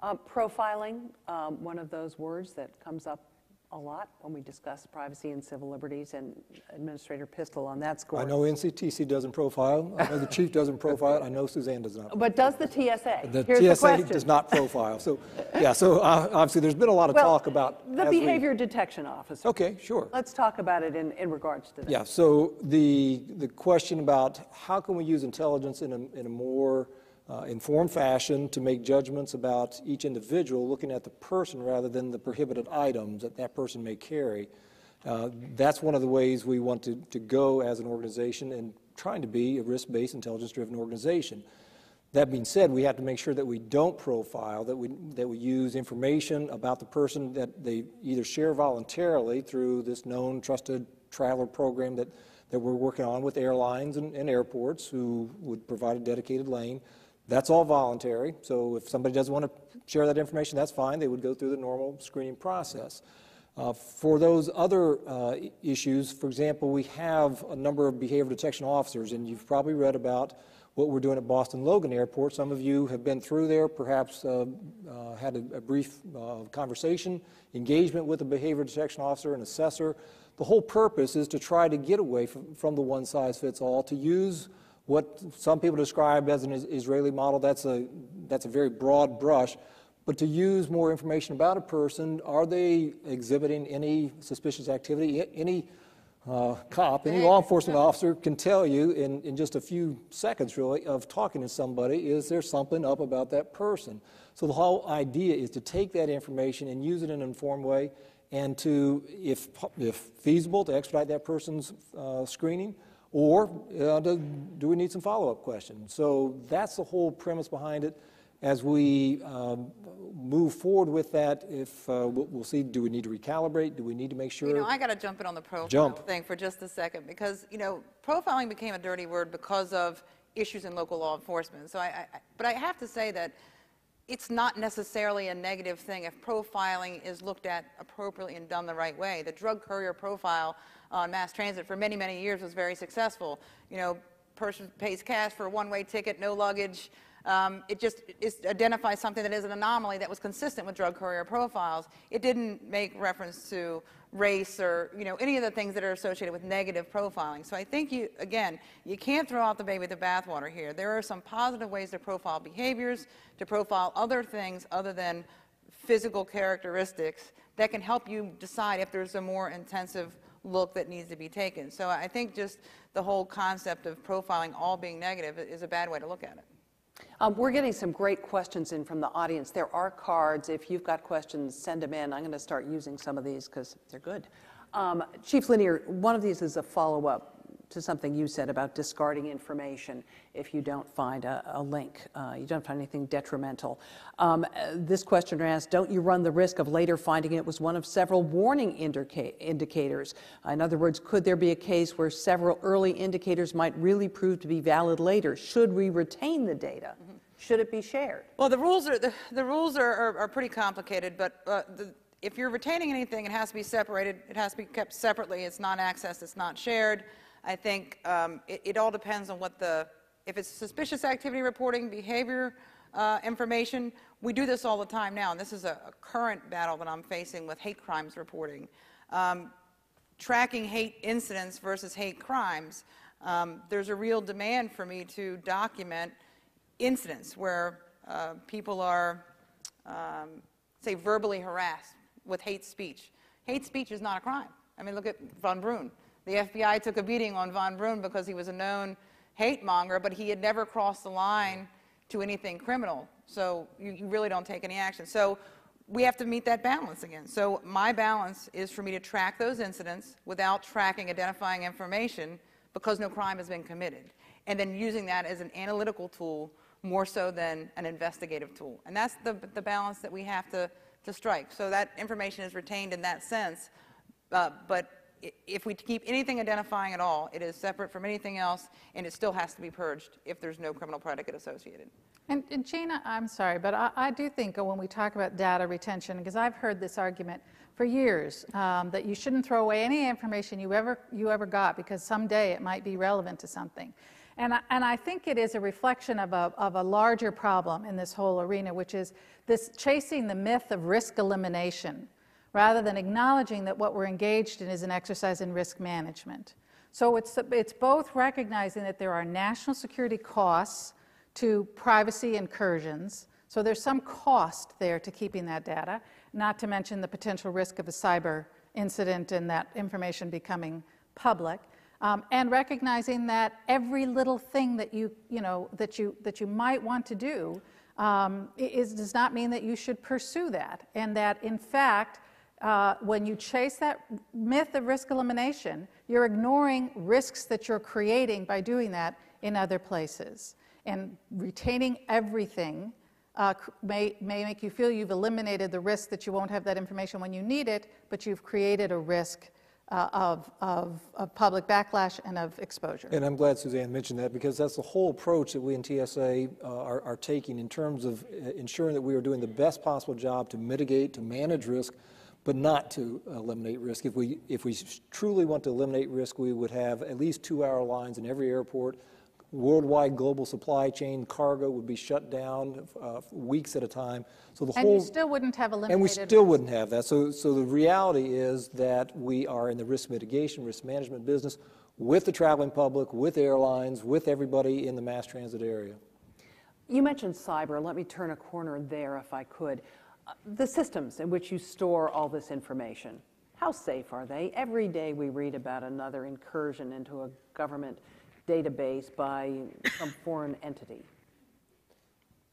Uh, profiling, um, one of those words that comes up a lot when we discuss privacy and civil liberties, and Administrator Pistole on that score.
I know NCTC doesn't profile, I know the chief doesn't profile, I know Suzanne does not.
But does the TSA?
The
Here's
TSA
question.
does not profile, so, yeah, so uh, obviously, there's been a lot of
Well,
talk about.
The
as we-
behavior detection officer.
Okay, sure.
Let's talk about it in, in regards to that.
Yeah, so the, the question about how can we use intelligence in a, in a more uh, informed fashion to make judgments about each individual, looking at the person rather than the prohibited items that that person may carry. Uh, That's one of the ways we want to, to go as an organization and trying to be a risk-based, intelligence-driven organization. That being said, we have to make sure that we don't profile, that we, that we use information about the person that they either share voluntarily through this known trusted traveler program that, that we're working on with airlines and, and airports who would provide a dedicated lane. That's all voluntary, so if somebody doesn't want to share that information, that's fine. They would go through the normal screening process. Uh, for those other uh, issues, for example, we have a number of behavior detection officers, and you've probably read about what we're doing at Boston Logan Airport. Some of you have been through there, perhaps uh, uh had a, a brief uh, conversation, engagement with a behavior detection officer, an assessor. The whole purpose is to try to get away from, from the one size fits all, to use what some people describe as an Israeli model. That's a, that's a very broad brush. But to use more information about a person, are they exhibiting any suspicious activity? Any uh, cop, any law enforcement officer can tell you in, in just a few seconds, really, of talking to somebody, is there something up about that person? So the whole idea is to take that information and use it in an informed way and to, if, if feasible, to expedite that person's uh, screening or uh, do, do, we need some follow up questions? So that's the whole premise behind it. As we um, move forward with that, if uh, we'll, we'll, see, do we need to recalibrate? Do we need to make sure?
You know, I got to jump in on the profile
jump.
thing for just a second because you know profiling became a dirty word because of issues in local law enforcement. So I, I but I have to say that it's not necessarily a negative thing if profiling is looked at appropriately and done the right way. The drug courier profile on mass transit for many, many years was very successful. You know, person pays cash for a one-way ticket, no luggage. Um, it just it identifies something that is an anomaly that was consistent with drug courier profiles. It didn't make reference to race or you know any of the things that are associated with negative profiling. So I think you again you can't throw out the baby with the bathwater here. There are some positive ways to profile behaviors, to profile other things other than physical characteristics that can help you decide if there's a more intensive look that needs to be taken. So I think just the whole concept of profiling all being negative is a bad way to look at it.
Um, we're getting some great questions in from the audience. There are cards. If you've got questions, send them in. I'm going to start using some of these because they're good. Um, Chief Lanier, one of these is a follow up to something you said about discarding information if you don't find a, a link, uh, you don't find anything detrimental. Um, this questioner asked, don't you run the risk of later finding it was one of several warning indica- indicators? in other words, could there be a case where several early indicators might really prove to be valid later? Should we retain the data? Mm-hmm. Should it be shared?
Well, the rules are, the, the rules are, are, are, pretty complicated, but uh, the, if you're retaining anything, it has to be separated. It has to be kept separately. It's not accessed. It's not shared. I think um, it, it, all depends on what the, if it's suspicious activity reporting, behavior uh, information, we do this all the time now, and this is a, a current battle that I'm facing with hate crimes reporting. Um, tracking hate incidents versus hate crimes, um, there's a real demand for me to document incidents where uh, people are, um, say, verbally harassed with hate speech. Hate speech is not a crime. I mean, look at von Brunn. The FBI took a beating on von Brunn because he was a known hate monger, but he had never crossed the line to anything criminal. So you, you, really don't take any action. So we have to meet that balance again. So my balance is for me to track those incidents without tracking identifying information because no crime has been committed. And then using that as an analytical tool more so than an investigative tool. And that's the, the balance that we have to, to strike. So that information is retained in that sense, uh, but if we keep anything identifying at all, it is separate from anything else, and it still has to be purged if there's no criminal predicate associated.
And, and Jeanne, I'm sorry, but I, I, do think when we talk about data retention, because I've heard this argument for years, um, that you shouldn't throw away any information you ever, you ever got because someday it might be relevant to something. And I, and I think it is a reflection of a, of a larger problem in this whole arena, which is this chasing the myth of risk elimination rather than acknowledging that what we're engaged in is an exercise in risk management. So it's, it's both recognizing that there are national security costs to privacy incursions. So there's some cost there to keeping that data, not to mention the potential risk of a cyber incident and that information becoming public. Um, and recognizing that every little thing that you, you, know, that you, that you might want to do um, is, does not mean that you should pursue that. And that, in fact, uh, when you chase that myth of risk elimination, you're ignoring risks that you're creating by doing that in other places. And retaining everything uh, may, may make you feel you've eliminated the risk that you won't have that information when you need it, but you've created a risk uh, of, of, of public backlash and of exposure.
And I'm glad Suzanne mentioned that because that's the whole approach that we in TSA uh, are, are taking in terms of uh, ensuring that we are doing the best possible job to mitigate, to manage risk, but not to eliminate risk. If we, if we truly want to eliminate risk, we would have at least two hour lines in every airport worldwide global supply chain cargo would be shut down uh, weeks at a time.
So the and whole, you still wouldn't have eliminated.
And we still risk. wouldn't have that. So, so the reality is that we are in the risk mitigation, risk management business with the traveling public, with airlines, with everybody in the mass transit area.
You mentioned cyber. Let me turn a corner there, if I could. The systems in which you store all this information. How safe are they? Every day we read about another incursion into a government database by some foreign entity?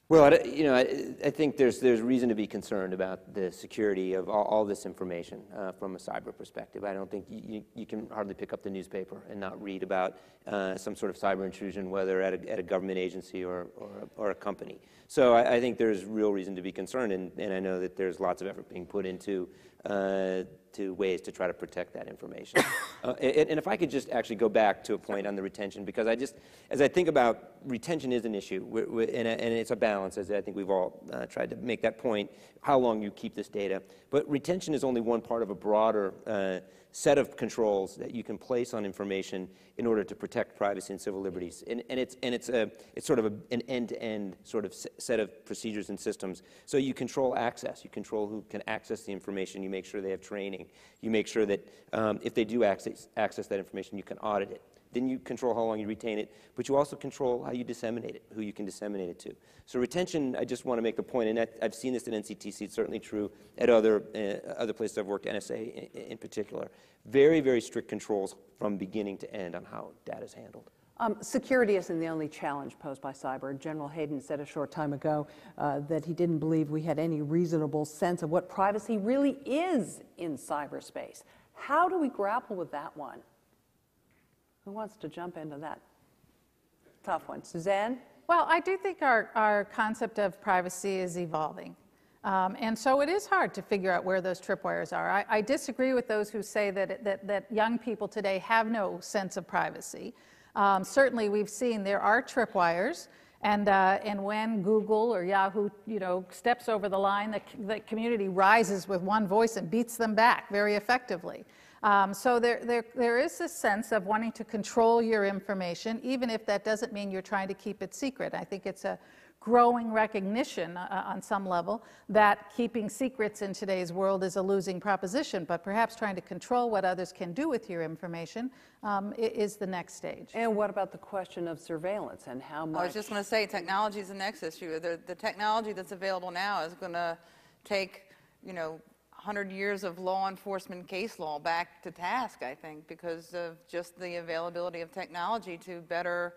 Well, I, you know, I, think there's, there's reason to be concerned about the security of all, this information uh, from a cyber perspective. I don't think you, can hardly pick up the newspaper and not read about uh, some sort of cyber intrusion, whether at a, government agency or, or, a, company. So I, think there's real reason to be concerned, and, I know that there's lots of effort being put into to ways to try to protect that information. uh, and, and, if I could just actually go back to a point on the retention, because I just, as I think about retention is an issue, we're, we're, and, and, it's a balance, as I think we've all uh, tried to make that point, how long you keep this data. But retention is only one part of a broader uh, set of controls that you can place on information in order to protect privacy and civil liberties. And, and it's, and it's, a, it's sort of a, an end-to-end sort of set of procedures and systems. So you control access. You control who can access the information. You make sure they have training. You make sure that um, if they do access, access that information, you can audit it. Then you control how long you retain it, but you also control how you disseminate it, who you can disseminate it to. So retention, I just want to make the point, and I've seen this at NCTC, it's certainly true at other, uh, other places I've worked, NSA in, in, particular. Very, very strict controls from beginning to end on how data is handled.
Um, security isn't the only challenge posed by cyber. General Hayden said a short time ago uh, that he didn't believe we had any reasonable sense of what privacy really is in cyberspace. How do we grapple with that one? Who wants to jump into that tough one? Suzanne?
Well, I do think our, our concept of privacy is evolving. Um, and so it is hard to figure out where those tripwires are. I, I disagree with those who say that, that, that, young people today have no sense of privacy. Um, certainly, we've seen there are tripwires, and, uh, and when Google or Yahoo you know, steps over the line, the, the community rises with one voice and beats them back very effectively. Um, so there, there, there is this sense of wanting to control your information, even if that doesn't mean you're trying to keep it secret. I think it's a growing recognition uh, uh, on some level that keeping secrets in today's world is a losing proposition, but perhaps trying to control what others can do with your information um, is the next stage.
And what about the question of surveillance and how much?
I was just going to say technology is the next issue. The, the technology that's available now is going to take, you know, 100 years of law enforcement case law back to task, I think, because of just the availability of technology to better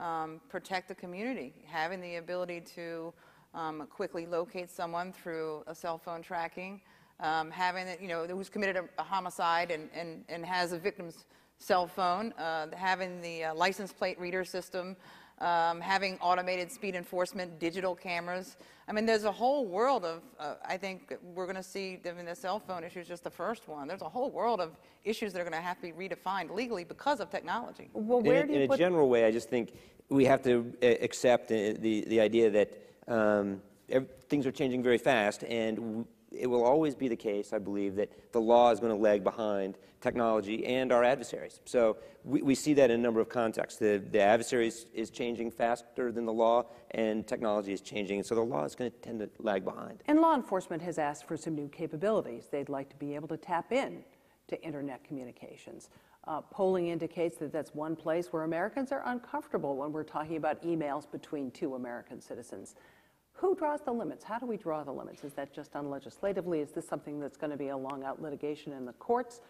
um, protect the community. Having the ability to um, quickly locate someone through a cell phone tracking, um, having it, you know, who's committed a, a homicide and, and, and has a victim's cell phone, uh, having the uh, license plate reader system, um, having automated speed enforcement, digital cameras. I mean, there's a whole world of, uh, I think we're going to see, I mean, the cell phone issue is just the first one. There's a whole world of issues that are going to have to be redefined legally because of technology.
Well, where in, do you in a general way, I just think we have to uh, accept the, the, the idea that um, things are changing very fast, and it will always be the case, I believe, that the law is going to lag behind technology and our adversaries. So we, we see that in a number of contexts. The, the adversary is, is changing faster than the law, and technology is changing, so the law is going to tend to lag behind.
And law enforcement has asked for some new capabilities. They'd like to be able to tap in to internet communications. Uh, polling indicates that that's one place where Americans are uncomfortable when we're talking about emails between two American citizens. Who draws the limits? How do we draw the limits? Is that just done legislatively? Is this something that's going to be a long out litigation in the courts?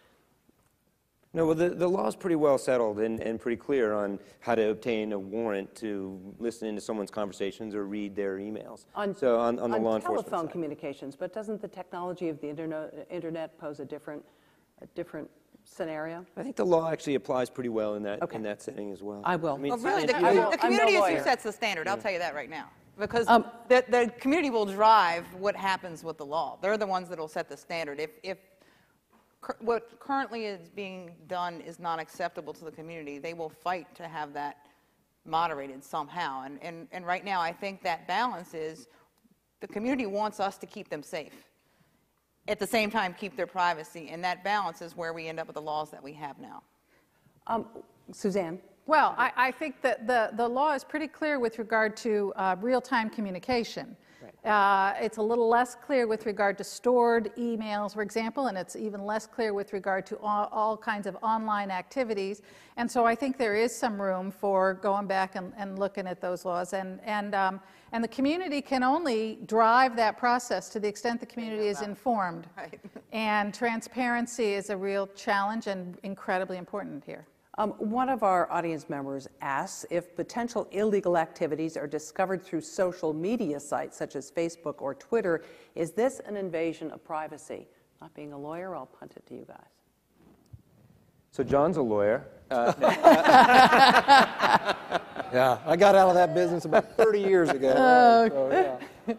No, well, the, the law is pretty well settled and, and pretty clear on how to obtain a warrant to listen into someone's conversations or read their emails. so on, on the law enforcement
telephone
side.
communications, but doesn't the technology of the internet, internet pose a different, a different scenario?
I think the law actually applies pretty well in that,
Okay.
in that setting as well.
I will.
mean,
Well, really, the,
I will-
the
I'm no
community is who sets the standard, I'll tell you that right now. Because
Um,
the, the community will drive what happens with the law. They're the ones that'll set the standard. If, if cur- what currently is being done is not acceptable to the community, they will fight to have that moderated somehow. And, and, and right now, I think that balance is, the community wants us to keep them safe. At the same time, keep their privacy, and that balance is where we end up with the laws that we have now.
Um, Suzanne?
Well, I, I think that the, the law is pretty clear with regard to uh, real-time communication. Uh, it's a little less clear with regard to stored emails, for example, and it's even less clear with regard to all, all kinds of online activities. And so I think there is some room for going back and, and looking at those laws. And, and, um, and the community can only drive that process to the extent the community is informed.
Right.
And transparency is a real challenge and incredibly important here.
Um, One of our audience members asks if potential illegal activities are discovered through social media sites such as Facebook or Twitter, is this an invasion of privacy? Not being a lawyer, I'll punt it to you guys.
So John's a lawyer. Uh,
Yeah, I got out of that business about 30 years ago. right, so, yeah.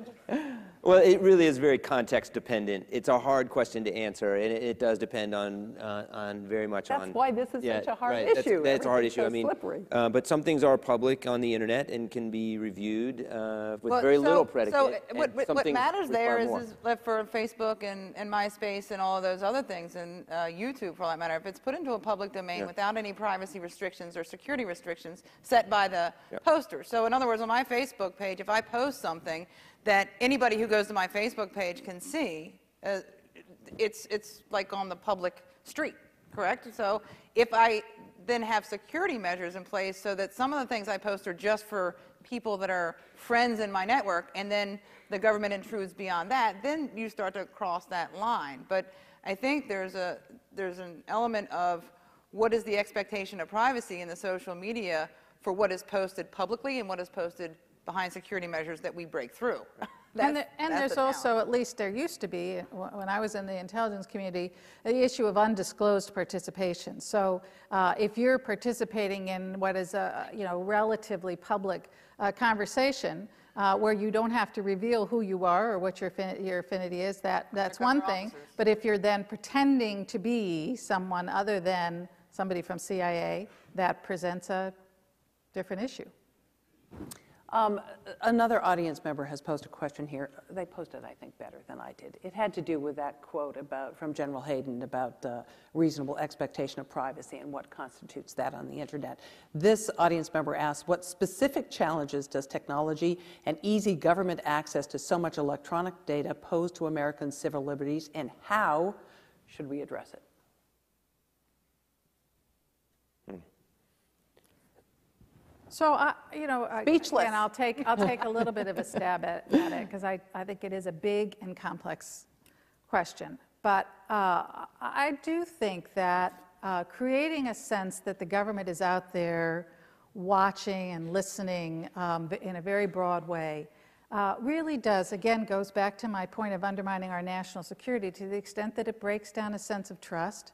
Well, it really is very context dependent. It's a hard question to answer, and it, it does depend on, uh, on very much
That's
on.
why this is
Yeah,
such a hard
right, that's-
issue.
That's a hard issue.
so
I mean,
slippery.
uh, but some things are public on the internet and can be reviewed uh, with
Well,
very
so-
little predicate.
So
and
what, what- what matters there
require
is,
more.
for Facebook and, and MySpace and all of those other things, and uh, YouTube for that matter, if it's put into a public domain
Yeah.
without any privacy restrictions or security restrictions set by the
Yeah.
poster. So in other words, on my Facebook page, if I post something that anybody who goes to my Facebook page can see, uh, it's, it's like on the public street, correct? So if I then have security measures in place so that some of the things I post are just for people that are friends in my network, and then the government intrudes beyond that, then you start to cross that line. But I think there's a there's an element of what is the expectation of privacy in the social media for what is posted publicly and what is posted behind security measures that we break through.
And,
That's-
there, and there's also, at least there used to be, when I was in the intelligence community, the issue of undisclosed participation. So uh, if you're participating in what is a you know relatively public uh, conversation. Uh, where you don't have to reveal who you are or what your, affin- your affinity is, that, that's one thing.
officers.
But if you're then pretending to be someone other than somebody from CIA, that presents a different issue.
Um, Another audience member has posed a question here. They posted, I think, better than I did. It had to do with that quote about, from General Hayden about reasonable expectation of privacy and what constitutes that on the internet. This audience member asks, what specific challenges does technology and easy government access to so much electronic data pose to American civil liberties, and how should we address it?
So, I, you know, I-
Speechless.
again, I'll take, I'll take a little bit of a stab at, at it, because I, I think it is a big and complex question. But uh, I do think that uh, creating a sense that the government is out there watching and listening um, in a very broad way uh, really does, again, goes back to my point of undermining our national security to the extent that it breaks down a sense of trust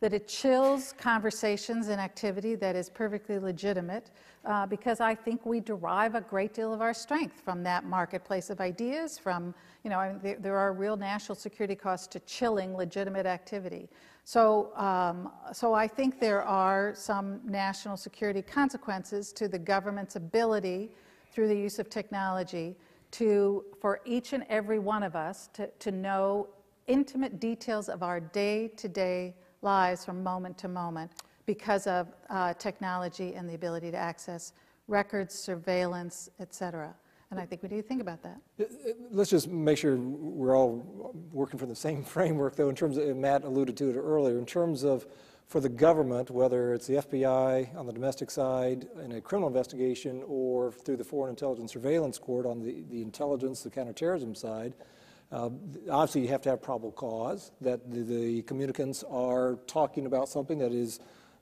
that it chills conversations and activity that is perfectly legitimate uh, because I think we derive a great deal of our strength from that marketplace of ideas, from, you know, I mean, there, there are real national security costs to chilling legitimate activity. So, um, so I think there are some national security consequences to the government's ability through the use of technology to, for each and every one of us to, to know intimate details of our day-to-day lives from moment to moment because of uh, technology and the ability to access records, surveillance, et cetera. And I think we need to think about that.
Let's just make sure we're all working from the same framework, though, in terms of, Matt alluded to it earlier, in terms of for the government, whether it's the FBI on the domestic side in a criminal investigation or through the Foreign Intelligence Surveillance Court on the, the intelligence, the counterterrorism side, Uh, Obviously, you have to have probable cause, that the- the communicants are talking about something that is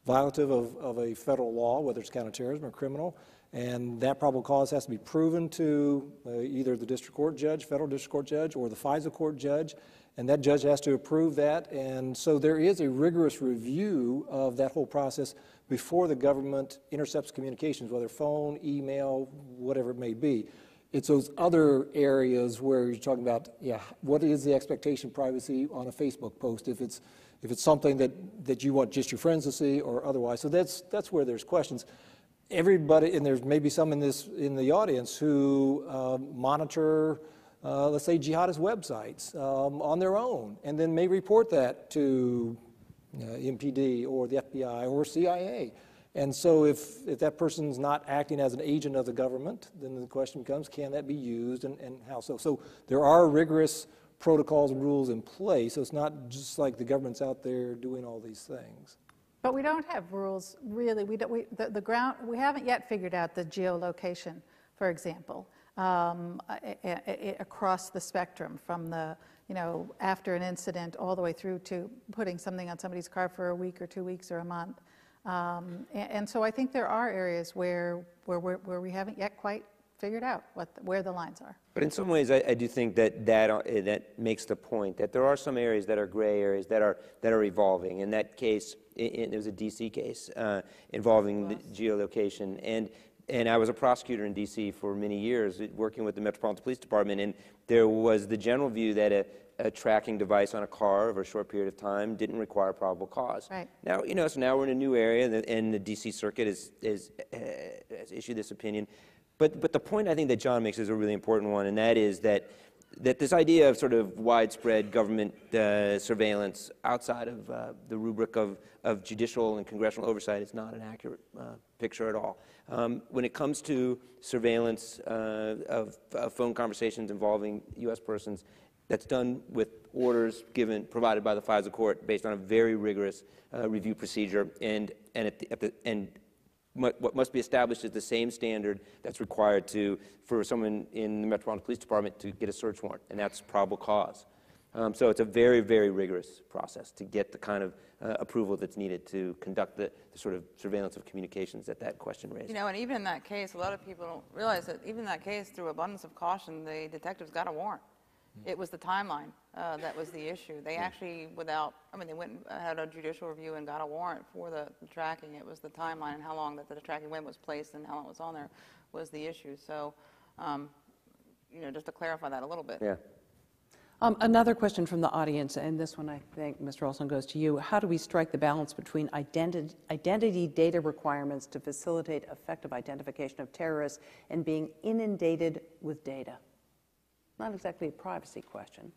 violative of, of a federal law, whether it's counterterrorism or criminal, and that probable cause has to be proven to uh, either the district court judge, federal district court judge, or the FISA court judge, and that judge has to approve that. And so there is a rigorous review of that whole process before the government intercepts communications, whether phone, email, whatever it may be. It's those other areas where you're talking about, yeah, what is the expectation of privacy on a Facebook post if it's if it's something that, that you want just your friends to see or otherwise. So that's that's where there's questions. Everybody, and there's maybe some in this in the audience who um, monitor, uh, let's say, jihadist websites um, on their own, and then may report that to uh, MPD or the FBI or CIA. And so if, if that person's not acting as an agent of the government, then the question becomes, can that be used and, and how so? So there are rigorous protocols and rules in place, so it's not just like the government's out there doing all these things.
But we don't have rules, really. We don't, we, the, the ground, we haven't yet figured out the geolocation, for example, um, a- a- a- across the spectrum from the, you know, after an incident all the way through to putting something on somebody's car for a week or two weeks or a month. Um, a- and, so I think there are areas where, where, we're- where we haven't yet quite figured out what, the- where the lines are.
But in some ways, I, I do think that that, uh, that makes the point that there are some areas that are gray areas that are, that are evolving. In that case, i i there was a DC case uh, involving the geolocation. And, and I was a prosecutor in DC for many years, working with the Metropolitan Police Department. And there was the general view that a, a tracking device on a car over a short period of time didn't require probable cause.
Right.
Now, you know, so now we're in a new area, and the, and the DC Circuit is, is, uh, has issued this opinion. But, but the point I think that John makes is a really important one, and that is that, that this idea of sort of widespread government uh, surveillance outside of uh, the rubric of, of judicial and congressional oversight is not an accurate uh, picture at all. Um, when it comes to surveillance uh, of, of phone conversations involving U.S. persons, that's done with orders given, provided by the FISA court based on a very rigorous uh, review procedure. And, and, at the, at the, and what must be established is the same standard that's required to, for someone in the Metropolitan Police Department to get a search warrant, and that's probable cause. Um, so it's a very, very rigorous process to get the kind of uh, approval that's needed to conduct the, the sort of surveillance of communications that that question raised.
You know, and even in that case, a lot of people don't realize that even in that case, through abundance of caution, the detectives got a warrant. It was the timeline uh, that was the issue. They actually, without, I mean, they went and had a judicial review and got a warrant for the, the tracking. It was the timeline and how long that the tracking when was placed and how long it was on there was the issue. So, um, you know, just to clarify that a little bit.
Yeah.
Um, Another question from the audience, and this one I think, Mr. Olsen, goes to you. How do we strike the balance between identi- identity data requirements to facilitate effective identification of terrorists and being inundated with data? Not exactly a privacy question.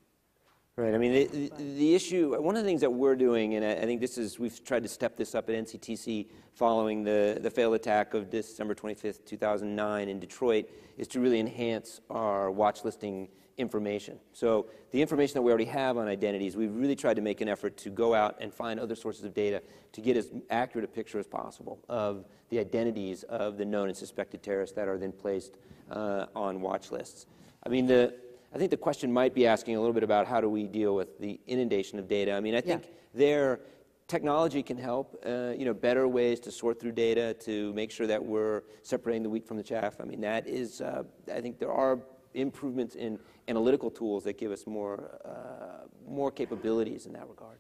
Right. I mean, the, the, issue, one of the things that we're doing, and I, I think this is, we've tried to step this up at NCTC following the, the failed attack of December 25th, 2009 in Detroit, is to really enhance our watch listing information. So the information that we already have on identities, we've really tried to make an effort to go out and find other sources of data to get as accurate a picture as possible of the identities of the known and suspected terrorists that are then placed uh, on watch lists. I mean, the, I think the question might be asking a little bit about how do we deal with the inundation of data. I mean, I think
Yeah.
there, technology can help, uh, you know, better ways to sort through data to make sure that we're separating the wheat from the chaff. I mean, that is, uh, I think there are improvements in analytical tools that give us more, uh, more capabilities in that regard.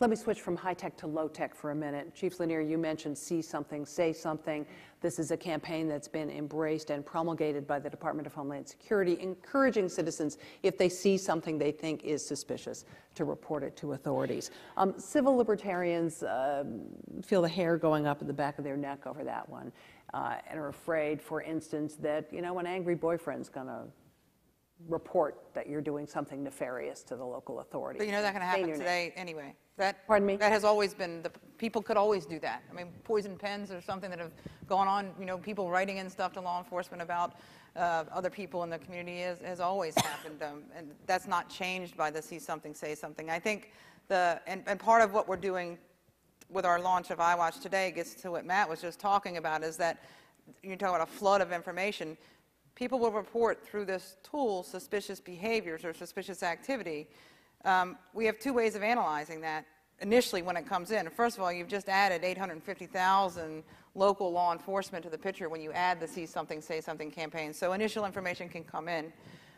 Let me switch from high tech to low tech for a minute. Chief Lanier, you mentioned see something, say something. This is a campaign that's been embraced and promulgated by the Department of Homeland Security, encouraging citizens, if they see something they think is suspicious, to report it to authorities. Um, civil libertarians uh, feel the hair going up at the back of their neck over that one uh, and are afraid, for instance, that you know an angry boyfriend's going to report that you're doing something nefarious to the local authorities.
But you know that can
Say
happen today anyway. That,
Pardon me?
That has always been, the people could always do that. I mean, poison pens or something that have gone on, you know, people writing in stuff to law enforcement about uh, other people in the community has, has always happened. Um, and that's not changed by the see something, say something. I think the, and, and part of what we're doing with our launch of iWatch today gets to what Matt was just talking about is that you're talking about a flood of information people will report through this tool suspicious behaviors or suspicious activity. Um, we have two ways of analyzing that initially when it comes in. First of all, you've just added 850,000 local law enforcement to the picture when you add the See Something, Say Something campaign. So initial information can come in.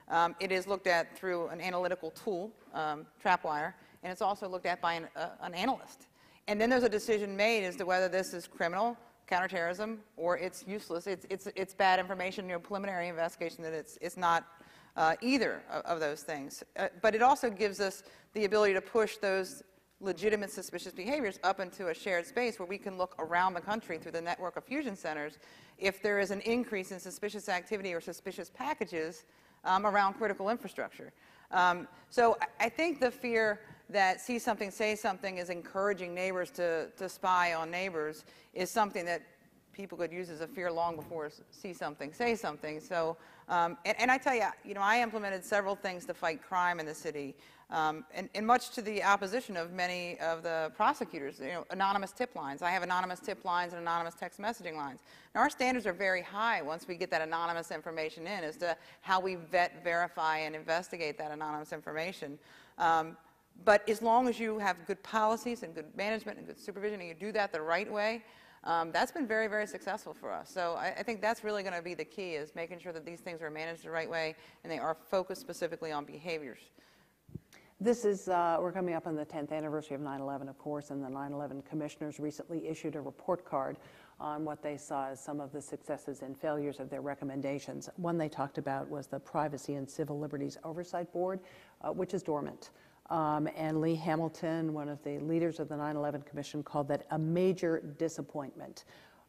Um, it is looked at through an analytical tool, um, Trapwire, and it's also looked at by an, uh, an analyst. And then there's a decision made as to whether this is criminal, counterterrorism, or it's useless. It's, it's, it's bad information, you know, preliminary investigation that it's, it's not uh, either of, of, those things. Uh, but it also gives us the ability to push those legitimate suspicious behaviors up into a shared space where we can look around the country through the network of fusion centers if there is an increase in suspicious activity or suspicious packages um, around critical infrastructure. Um, so I, I think the fear that see something, say something is encouraging neighbors to, to spy on neighbors is something that people could use as a fear long before see something, say something. So, um, and, and, I tell you, you know, I implemented several things to fight crime in the city, um, and, and, much to the opposition of many of the prosecutors. You know, anonymous tip lines. I have anonymous tip lines and anonymous text messaging lines. Now, our standards are very high once we get that anonymous information in as to how we vet, verify, and investigate that anonymous information. Um, but as long as you have good policies and good management and good supervision and you do that the right way, um, that's been very, very successful for us. So I, I think that's really going to be the key is making sure that these things are managed the right way and they are focused specifically on behaviors.
This is, uh, we're coming up on the 10th anniversary of 9-11, of course, and the 9-11 commissioners recently issued a report card on what they saw as some of the successes and failures of their recommendations. One they talked about was the Privacy and Civil Liberties Oversight Board, uh, which is dormant. Um, and Lee Hamilton, one of the leaders of the 9 11 Commission, called that a major disappointment.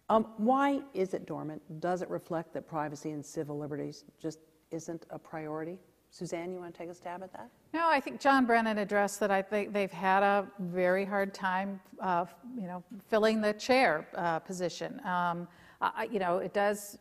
Um, why is it dormant? Does it reflect that privacy and civil liberties just isn't a priority? Suzanne, you want to take a stab at that?
No, I think John Brennan addressed that. I think they've had a very hard time, uh, you know, filling the chair uh, position. Um, you know, it does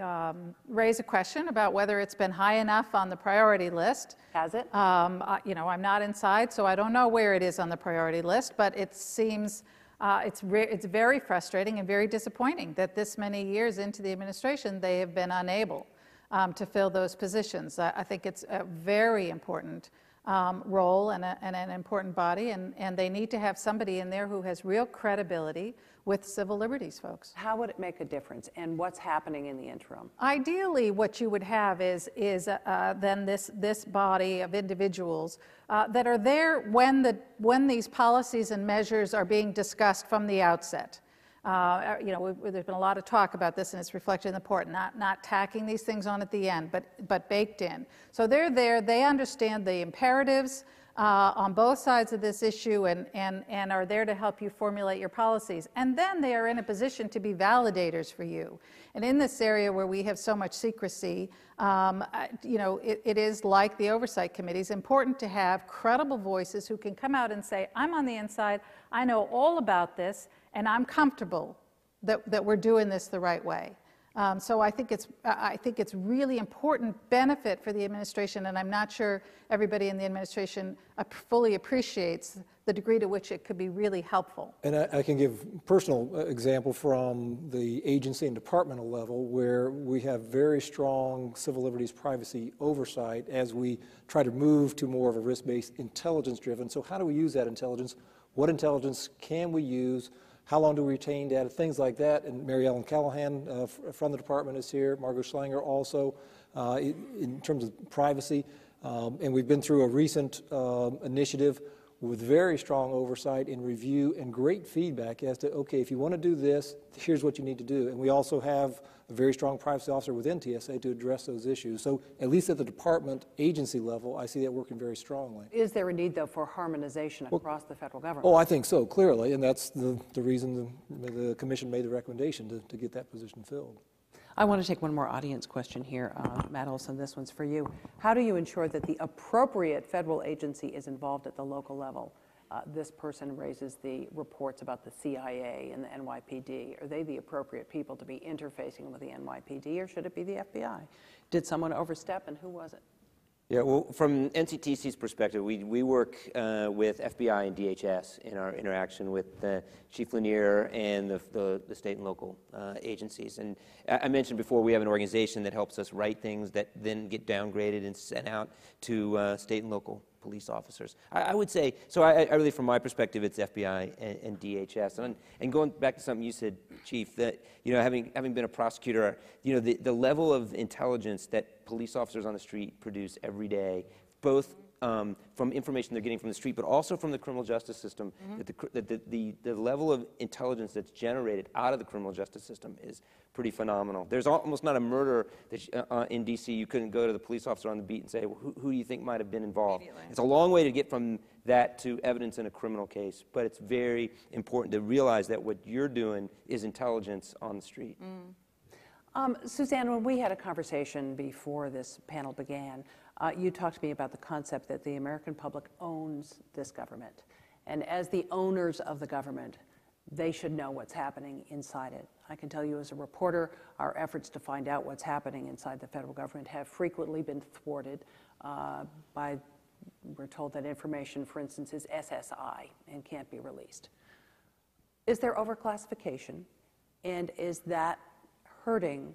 um, raise a question about whether it's been high enough on the priority list.
Has it?
Um, you know, I'm not inside, so I don't know where it is on the priority list, but it seems uh, it's, it's very frustrating and very disappointing that this many years into the administration they have been unable um, to fill those positions. I, I, think it's a very important um, role and, a, and, an important body, and, and they need to have somebody in there who has real credibility with civil liberties folks.
How would it make a difference, and what's happening in the interim?
Ideally, what you would have is, is uh, then this, this body of individuals uh, that are there when, the, when these policies and measures are being discussed from the outset. Uh, you know, there's been a lot of talk about this, and it's reflected in the report. Not not tacking these things on at the end, but but baked in. So they're there. They understand the imperatives uh, on both sides of this issue and, and, and are there to help you formulate your policies. And then they are in a position to be validators for you. And in this area where we have so much secrecy, um, you know, it, it is like the oversight committees, important to have credible voices who can come out and say, I'm on the inside, I know all about this, and I'm comfortable that, that we're doing this the right way. Um, so I think it's I think it's really important benefit for the administration, and I'm not sure everybody in the administration fully appreciates the degree to which it could be really helpful.
And I, I can give personal uh, example from the agency and departmental level where we have very strong civil liberties privacy oversight as we try to move to more of a risk-based intelligence driven. So how do we use that intelligence? What intelligence can we use? How long do we retain data? Things like that. And Mary Ellen Callahan uh, from the department is here. Margo Schlanger also uh, in, terms of privacy. Um, and we've been through a recent uh, initiative with very strong oversight and review and great feedback as to, okay, if you want to do this, here's what you need to do. And we also have a very strong privacy officer within TSA to address those issues. So at least at the department agency level, I see that working very strongly.
Is there a need, though, for harmonization well, across the federal government?
Oh, I think so, clearly. And that's the, the reason the, the commission made the recommendation to, to get that position filled.
I want to take one more audience question here. Uh, Matt Olsen, this one's for you. How do you ensure that the appropriate federal agency is involved at the local level? Uh, this person raises the reports about the CIA and the NYPD. Are they the appropriate people to be interfacing with the NYPD, or should it be the FBI? Did someone overstep, and who was it?
Yeah, well, from NCTC's perspective, we, we work uh, with FBI and DHS in our interaction with uh, Chief Lanier and the, the, the state and local uh, agencies. And I mentioned before, we have an organization that helps us write things that then get downgraded and sent out to uh, state and local police officers. I, I would say, so I, I really, from my perspective, it's FBI and, and DHS. And, and going back to something you said, Chief, that, you know, having, having been a prosecutor, you know, the, the level of intelligence that police officers on the street produce every day, both um, from information they're getting from the street, but also from the criminal justice system, that, the, that the, the, the level of intelligence that's generated out of the criminal justice system is pretty phenomenal. There's almost not a murder that uh, uh, in D.C. you couldn't go to the police officer on the beat and say, well, who, who do you think might have been involved? It's a long way to get from that to evidence in a criminal case, but it's very important to realize that what you're doing is intelligence on the street.
Um, Suzanne, when we had a conversation before this panel began, uh, you talked to me about the concept that the American public owns this government. And as the owners of the government, they should know what's happening inside it. I can tell you as a reporter, our efforts to find out what's happening inside the federal government have frequently been thwarted uh, by, we're told that information, for instance, is SSI and can't be released. Is there overclassification? And is that hurting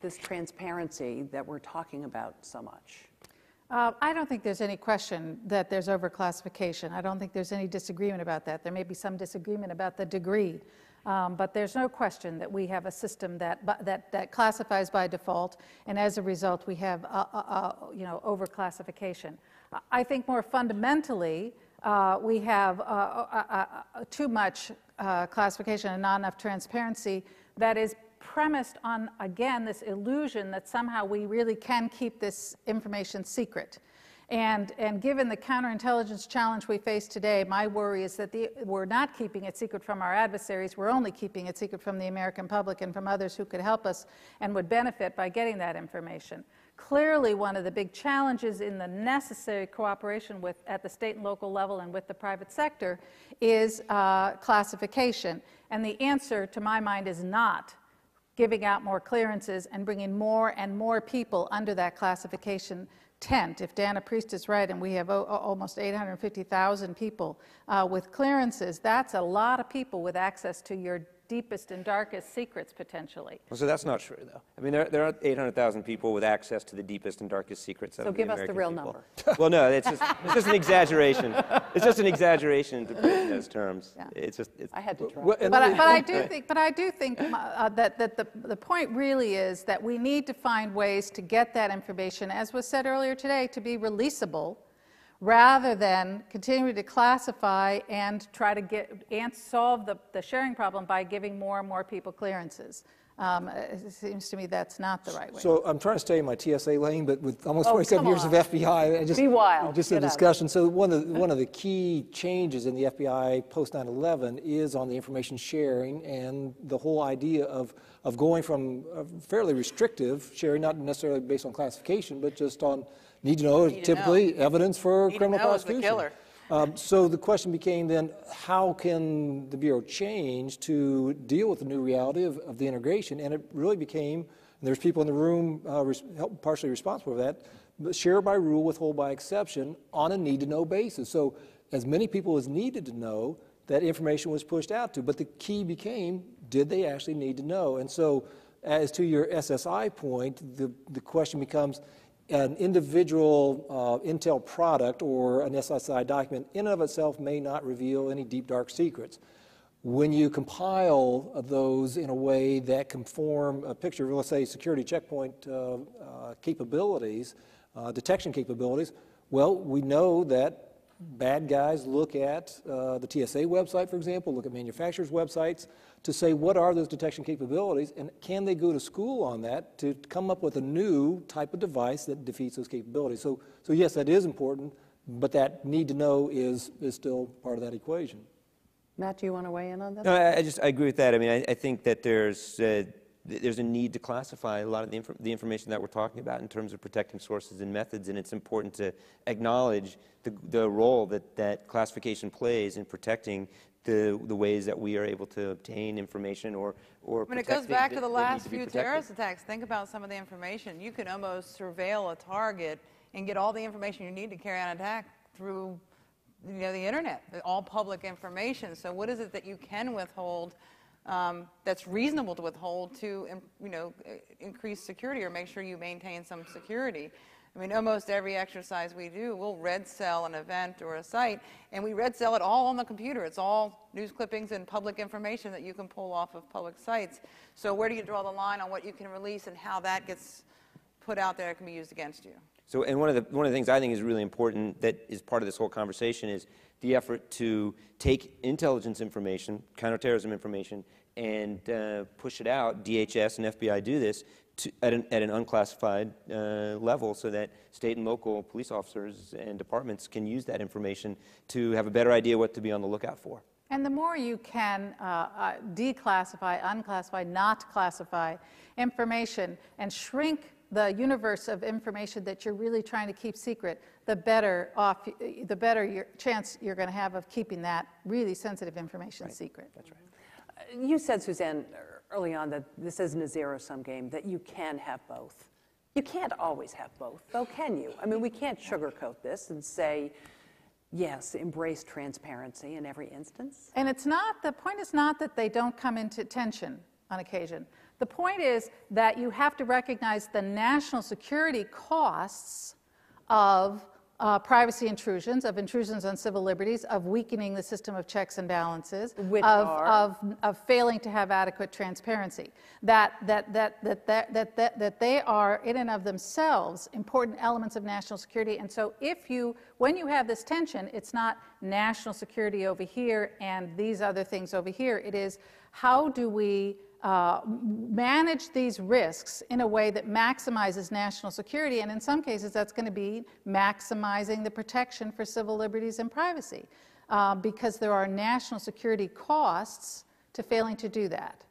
this transparency that we're talking about so much?
Uh, I don't think there's any question that there's overclassification. I don't think there's any disagreement about that. There may be some disagreement about the degree, um, but there's no question that we have a system that, that, that classifies by default, and as a result, we have, you know, overclassification. I- think more fundamentally, uh, we have uh, too much uh, classification and not enough transparency that is premised on, again, this illusion that somehow we really can keep this information secret. And, and given the counterintelligence challenge we face today, my worry is that the, we're not keeping it secret from our adversaries. We're only keeping it secret from the American public and from others who could help us and would benefit by getting that information. Clearly, one of the big challenges in the necessary cooperation with, at the state and local level and with the private sector is uh, classification. And the answer, to my mind, is not giving out more clearances and bringing more and more people under that classification tent. If Dana Priest is right, and we have o- almost 850,000 people uh, with clearances, that's a lot of people with access to your deepest and darkest secrets potentially.
Well, so that's not true, though. I mean, there, there are 800,000 people with access to the deepest and darkest secrets
So
of
give
the
us the real
people.
number.
well, no, it's just, it's just an exaggeration. It's just an exaggeration to put it in those terms.
Yeah.
It's just, it's,
I had to try.
Well,
But I, but I do think, but I do think uh, that, that the, the point really is that we need to find ways to get that information, as was said earlier today, to be releasable, rather than continuing to classify and try to get and solve the, the sharing problem by giving more and more people clearances. Um, it seems to me that's not the right way.
So I'm trying to stay in my TSA lane, but with almost
Oh,
47
come
years of. FBI, I just
Be wild.
Just a
Get out
discussion. So one of the, one of the key changes in the FBI post 9/11 is on the information sharing and the whole idea of of going from a fairly restrictive sharing, not necessarily based on classification, but just on need to know,
Need to know.
typically evidence for
Need to
criminal
know the
prosecution.
killer.
Um, so the question became then, how can the Bureau change to deal with the new reality of, of the integration? And it really became, and there's people in the room uh, res- partially responsible for that, but share by rule, withhold by exception on a need-to-know basis. So as many people as needed to know, that information was pushed out to. But the key became, did they actually need to know? And so as to your SSI point, the, the question becomes, an individual uh, Intel product or an SSI document in and of itself may not reveal any deep, dark secrets. When you compile those in a way that can form a picture of, let's say, security checkpoint uh, uh, capabilities, uh, detection capabilities, well, we know that bad guys look at uh, the TSA website, for example, look at manufacturers' websites to say what are those detection capabilities and can they go to school on that to come up with a new type of device that defeats those capabilities. So, so yes, that is important, but that need to know is, is still part of that equation.
Matt, do you want to weigh in on this?
No, I, I just I agree with that. I mean, I, I think that there's uh, there's a need to classify a lot of the, inf- the information that we're talking about in terms of protecting sources and methods, and it's important to acknowledge the, the role that that classification plays in protecting the, the ways that we are able to obtain information or, or
mean, it goes back to the last few terrorist attacks. Think about some of the information. You can almost surveil a target and get all the information you need to carry out an attack through, you know, the internet, all public information. So what is it that you can withhold um, that's reasonable to withhold to, you know, increase security or make sure you maintain some security? I mean, almost every exercise we do, we'll red cell an event or a site, and we red cell it all on the computer. It's all news clippings and public information that you can pull off of public sites. So where do you draw the line on what you can release and how that gets put out there can be used against you?
So, and one of the one of the things I think is really important that is part of this whole conversation is the effort to take intelligence information, counterterrorism information, and uh, push it out. DHS and FBI do this to, at, an, at an unclassified uh, level, so that state and local police officers and departments can use that information to have a better idea what to be on the lookout for.
And the more you can uh, uh, declassify, unclassify, not classify information and shrink the universe of information that you're really trying to keep secret, the better off, the better your chance you're going to have of keeping that really sensitive information secret.
That's right.
You said, Suzanne, ear- early on that this isn't a zero sum game, that you can have both. You can't always have both, though, can you? I mean, we can't sugarcoat this and say, yes, embrace transparency in every instance.
And it's not, the point is not that they don't come into tension on occasion. The point is that you have to recognize the national security costs of uh, privacy intrusions, of intrusions on civil liberties, of weakening the system of checks and balances,
Which
of,
are?
of, of failing to have adequate transparency. That, that, that, that, that, that, that, that they are, in and of themselves, important elements of national security. And so, if you, when you have this tension, it's not national security over here and these other things over here. It is how do we uh, manage these risks in a way that maximizes national security, and in some cases, that's going to be maximizing the protection for civil liberties and privacy, uh, because there are national security costs to failing to do that.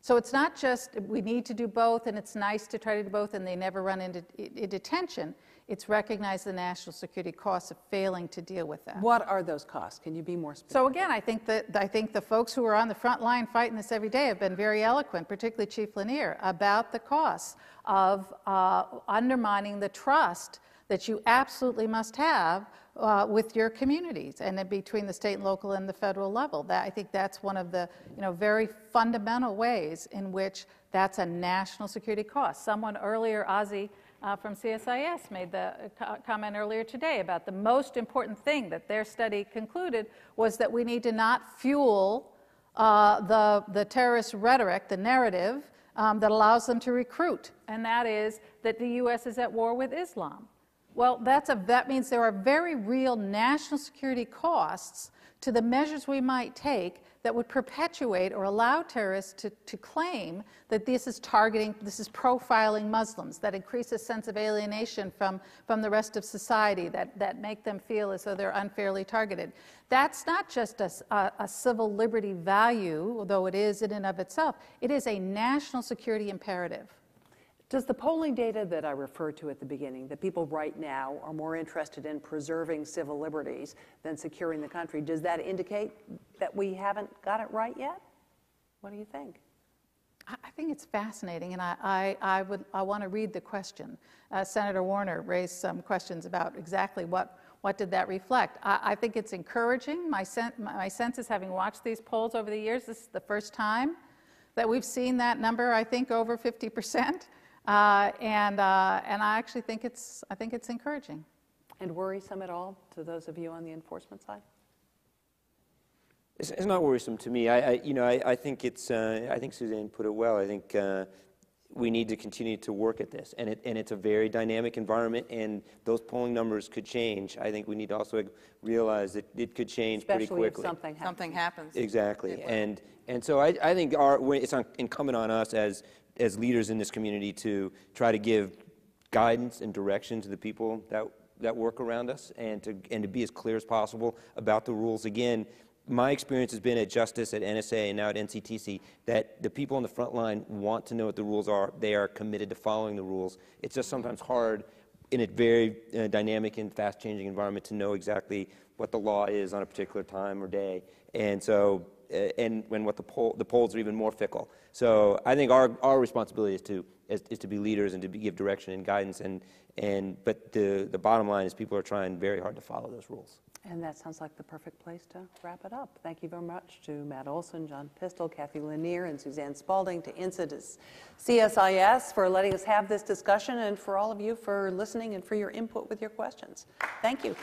So it's not just we need to do both, and it's nice to try to do both, and they never run into, into tension. It's recognized the national security costs of failing to deal with that.
What are those costs? Can you be more specific?
So again, I think that I think the folks who are on the front line fighting this every day have been very eloquent, particularly Chief Lanier, about the costs of uh, undermining the trust that you absolutely must have uh, with your communities and between the state and local and the federal level. That I think that's one of the you know very fundamental ways in which that's a national security cost. Someone earlier, Ozzy uh, from CSIS made the uh, co- comment earlier today about the most important thing that their study concluded was that we need to not fuel uh, the, the terrorist rhetoric, the narrative um, that allows them to recruit, and that is that the U.S. is at war with Islam. Well, that's a, that means there are very real national security costs to the measures we might take that would perpetuate or allow terrorists to, to claim that this is targeting, this is profiling Muslims, that increases sense of alienation from, from the rest of society, that, that make them feel as though they're unfairly targeted. That's not just a, a, a civil liberty value, although it is in and of itself, it is a national security imperative.
Does the polling data that I referred to at the beginning, that people right now are more interested in preserving civil liberties than securing the country, does that indicate that we haven't got it right yet? What do you think?
I think it's fascinating, and I, I, I would I want to read the question. Uh, Senator Warner raised some questions about exactly what what did that reflect. I, I think it's encouraging. My, sen- my sense is, having watched these polls over the years, this is the first time that we've seen that number. I think over 50 percent, uh, and uh, and I actually think it's I think it's encouraging.
And worrisome at all to those of you on the enforcement side?
It's, it's not worrisome to me. I, I you know, I, I think it's. Uh, I think Suzanne put it well. I think uh, we need to continue to work at this, and it and it's a very dynamic environment, and those polling numbers could change. I think we need to also realize that it could change pretty
Especially if
quickly.
something happens.
Something happens.
Exactly, and and so I, I think our it's incumbent on us as as leaders in this community to try to give guidance and direction to the people that that work around us, and to and to be as clear as possible about the rules. Again, my experience has been at Justice, at NSA, and now at NCTC that the people on the front line want to know what the rules are. They are committed to following the rules. It's just sometimes hard in a very uh, dynamic and fast-changing environment to know exactly what the law is on a particular time or day. And so, uh, and when what the poll, the polls are even more fickle. So I think our, our responsibility is to, is, is to be leaders and to be, give direction and guidance. And, and, but the, the bottom line is people are trying very hard to follow those rules.
And that sounds like the perfect place to wrap it up. Thank you very much to Matt Olsen, John Pistole, Cathy Lanier, and Suzanne Spaulding, to to CSIS for letting us have this discussion, and for all of you for listening and for your input with your questions. Thank you.